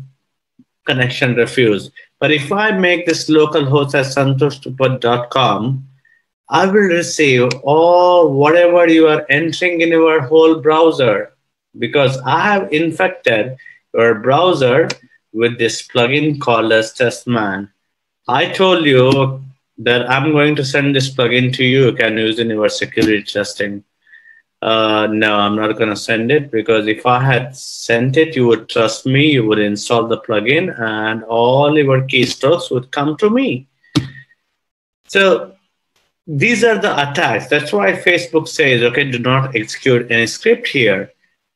Speaker 2: connection refused. But if I make this local host as santhoshtuppad.com, I will receive all whatever you are entering in your whole browser because I have infected your browser with this plugin called as Testman. I told you that I'm going to send this plugin to you. You can use in your security testing. Uh, no, I'm not going to send it because if I had sent it, you would trust me, you would install the plugin, and all your keystrokes would come to me. So these are the attacks. That's why Facebook says, okay, do not execute any script here.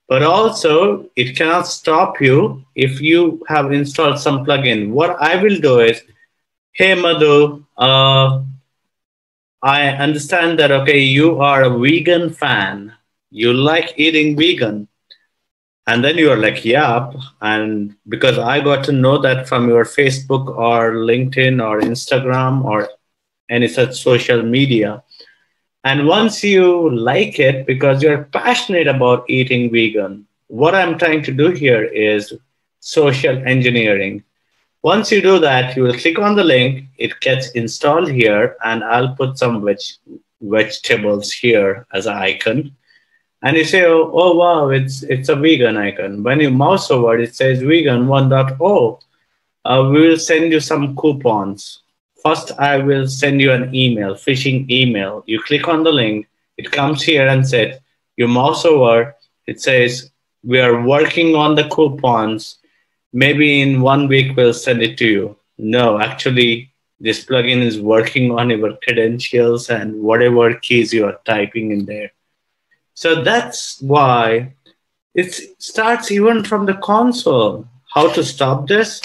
Speaker 2: But also, it cannot stop you if you have installed some plugin. What I will do is, hey, Madhu, uh, I understand that, okay, you are a vegan fan. You like eating vegan. And then you are like, yep. And because I got to know that from your Facebook or LinkedIn or Instagram or any such social media. And once you like it because you're passionate about eating vegan, what I'm trying to do here is social engineering. Once you do that, you will click on the link, it gets installed here, and I'll put some veg vegetables here as an icon. And you say, oh, oh, wow, it's, it's a vegan icon. When you mouse over, it says vegan 1.0. Uh, we will send you some coupons. First, I will send you an email, phishing email. You click on the link, it comes here and said, you mouse over, it says, we are working on the coupons maybe in one week we'll send it to you. No, actually, this plugin is working on your credentials and whatever keys you are typing in there. So that's why it starts even from the console. How to stop this?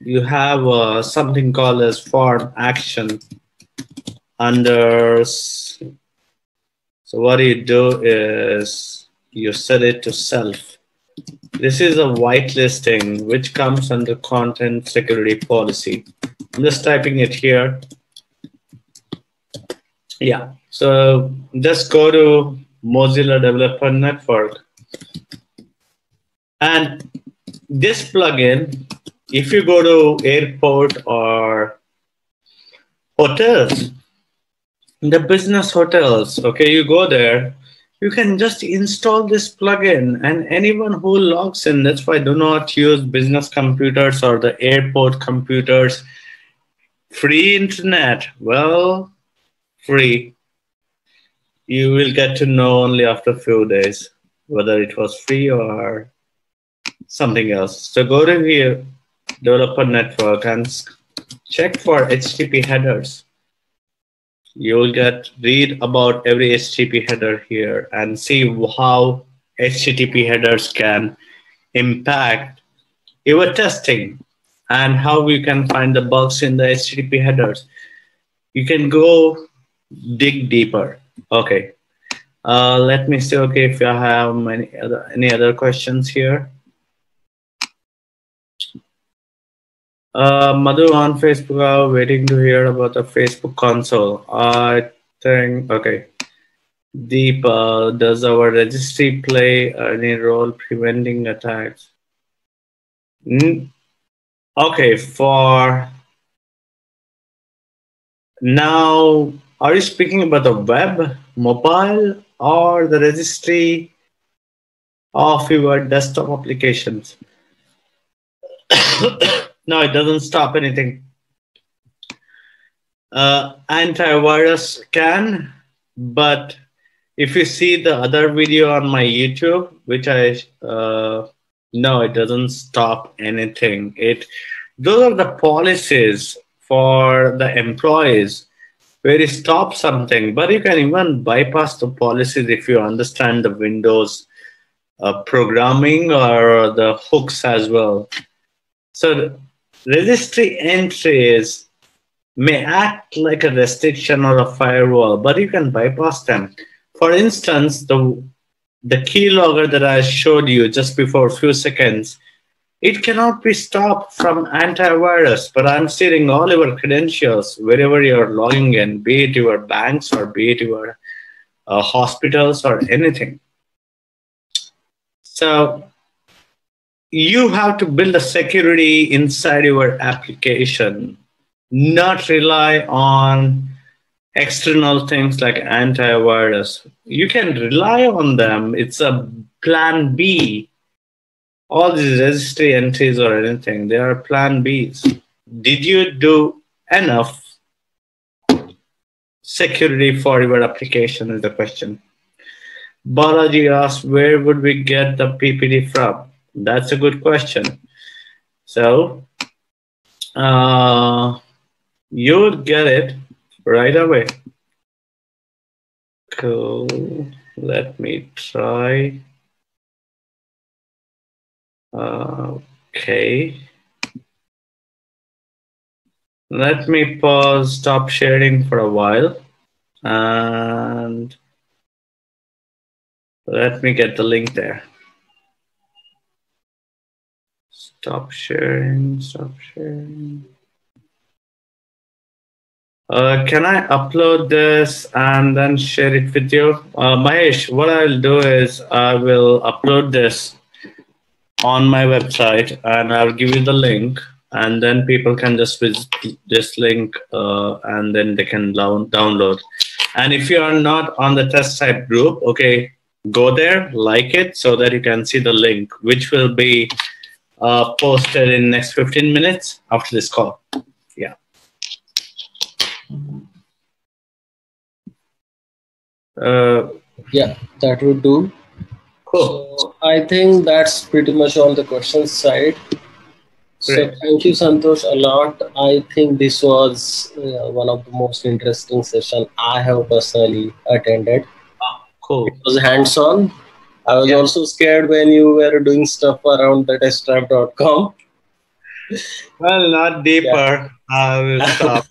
Speaker 2: You have uh, something called as form action under. So what you do is you set it to self this is a whitelisting which comes under content security policy. I'm just typing it here. Yeah, so just go to Mozilla Developer Network. And this plugin, if you go to airport or hotels, the business hotels, okay, you go there, you can just install this plugin and anyone who logs in that's why do not use business computers or the airport computers. Free internet well free. You will get to know only after a few days whether it was free or something else. So go to here developer network and check for http headers you'll get read about every HTTP header here and see how HTTP headers can impact your testing and how we can find the bugs in the HTTP headers. You can go dig deeper. Okay. Uh, let me see. Okay, if you have other any other questions here. Uh, Madhu on Facebook, are waiting to hear about the Facebook console. I think okay. Deep, uh, does our registry play any role preventing attacks? Mm, okay, for now, are you speaking about the web, mobile, or the registry of your desktop applications? no, it doesn't stop anything. Uh, antivirus can, but if you see the other video on my YouTube, which I uh, no, it doesn't stop anything. It those are the policies for the employees where you stop something, but you can even bypass the policies if you understand the Windows uh, programming or the hooks as well. So registry entries may act like a restriction or a firewall, but you can bypass them. For instance, the the keylogger that I showed you just before a few seconds, it cannot be stopped from antivirus, but I'm stealing all your credentials wherever you're logging in, be it your banks or be it your uh, hospitals or anything. So you have to build a security inside your application, not rely on external things like antivirus. You can rely on them. It's a plan B. All these registry entries or anything, they are plan Bs. Did you do enough security for your application is the question. Balaji asked, where would we get the PPT from? That's a good question. So, uh, you would get it right away. Cool. Let me try. Uh, okay. Let me pause, stop sharing for a while, and let me get the link there. Stop sharing, stop sharing. Uh, can I upload this and then share it with you? Uh, Mahesh, what I'll do is I will upload this on my website and I'll give you the link and then people can just visit this link uh, and then they can download. And if you are not on the test tribe group, okay, go there, like it so that you can see the link, which will be uh, posted in next 15 minutes after this call. Yeah. Uh,
Speaker 3: yeah, that would do.
Speaker 2: Cool.
Speaker 3: So I think that's pretty much on the questions side. So thank you, Santhosh, a lot. I think this was uh, one of the most interesting session I have personally attended.
Speaker 2: Cool.
Speaker 3: It was hands-on. I was
Speaker 2: Yeah.
Speaker 3: also scared when you were doing stuff around the testtribe.com.
Speaker 2: Well, not deeper. I will stop.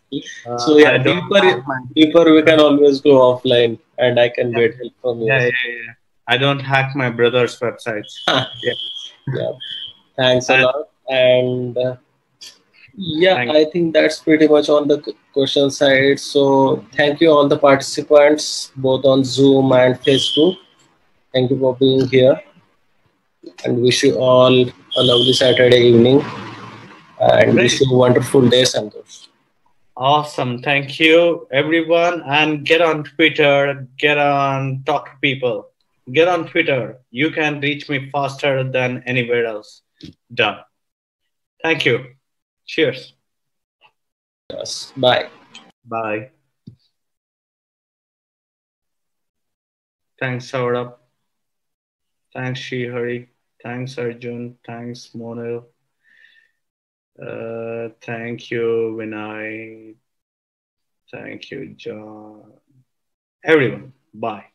Speaker 2: Uh,
Speaker 3: So, yeah, deeper- Deeper, we can always go offline, and I can get help from you.
Speaker 2: yeah, yeah, yeah. I don't hack my brother's websites.
Speaker 3: yeah yeah. thanks a lot and uh, yeah
Speaker 2: Thank-
Speaker 3: i think that's pretty much on the question side so thank you all the participants both on zoom and facebook thank you for being here and wish you all a lovely saturday evening and
Speaker 2: Great.
Speaker 3: wish you a wonderful day santhosh
Speaker 2: Awesome. Thank you, everyone. And get on Twitter, get on Talk to People, get on Twitter. You can reach me faster than anywhere else. Done. Thank you. Cheers.
Speaker 3: yes bye
Speaker 2: Bye. Thanks, Saurabh. Thanks, Shihari. Thanks, Arjun. Thanks, Monil. Uh, thank you, Vinay. Thank you, John. Everyone. Bye.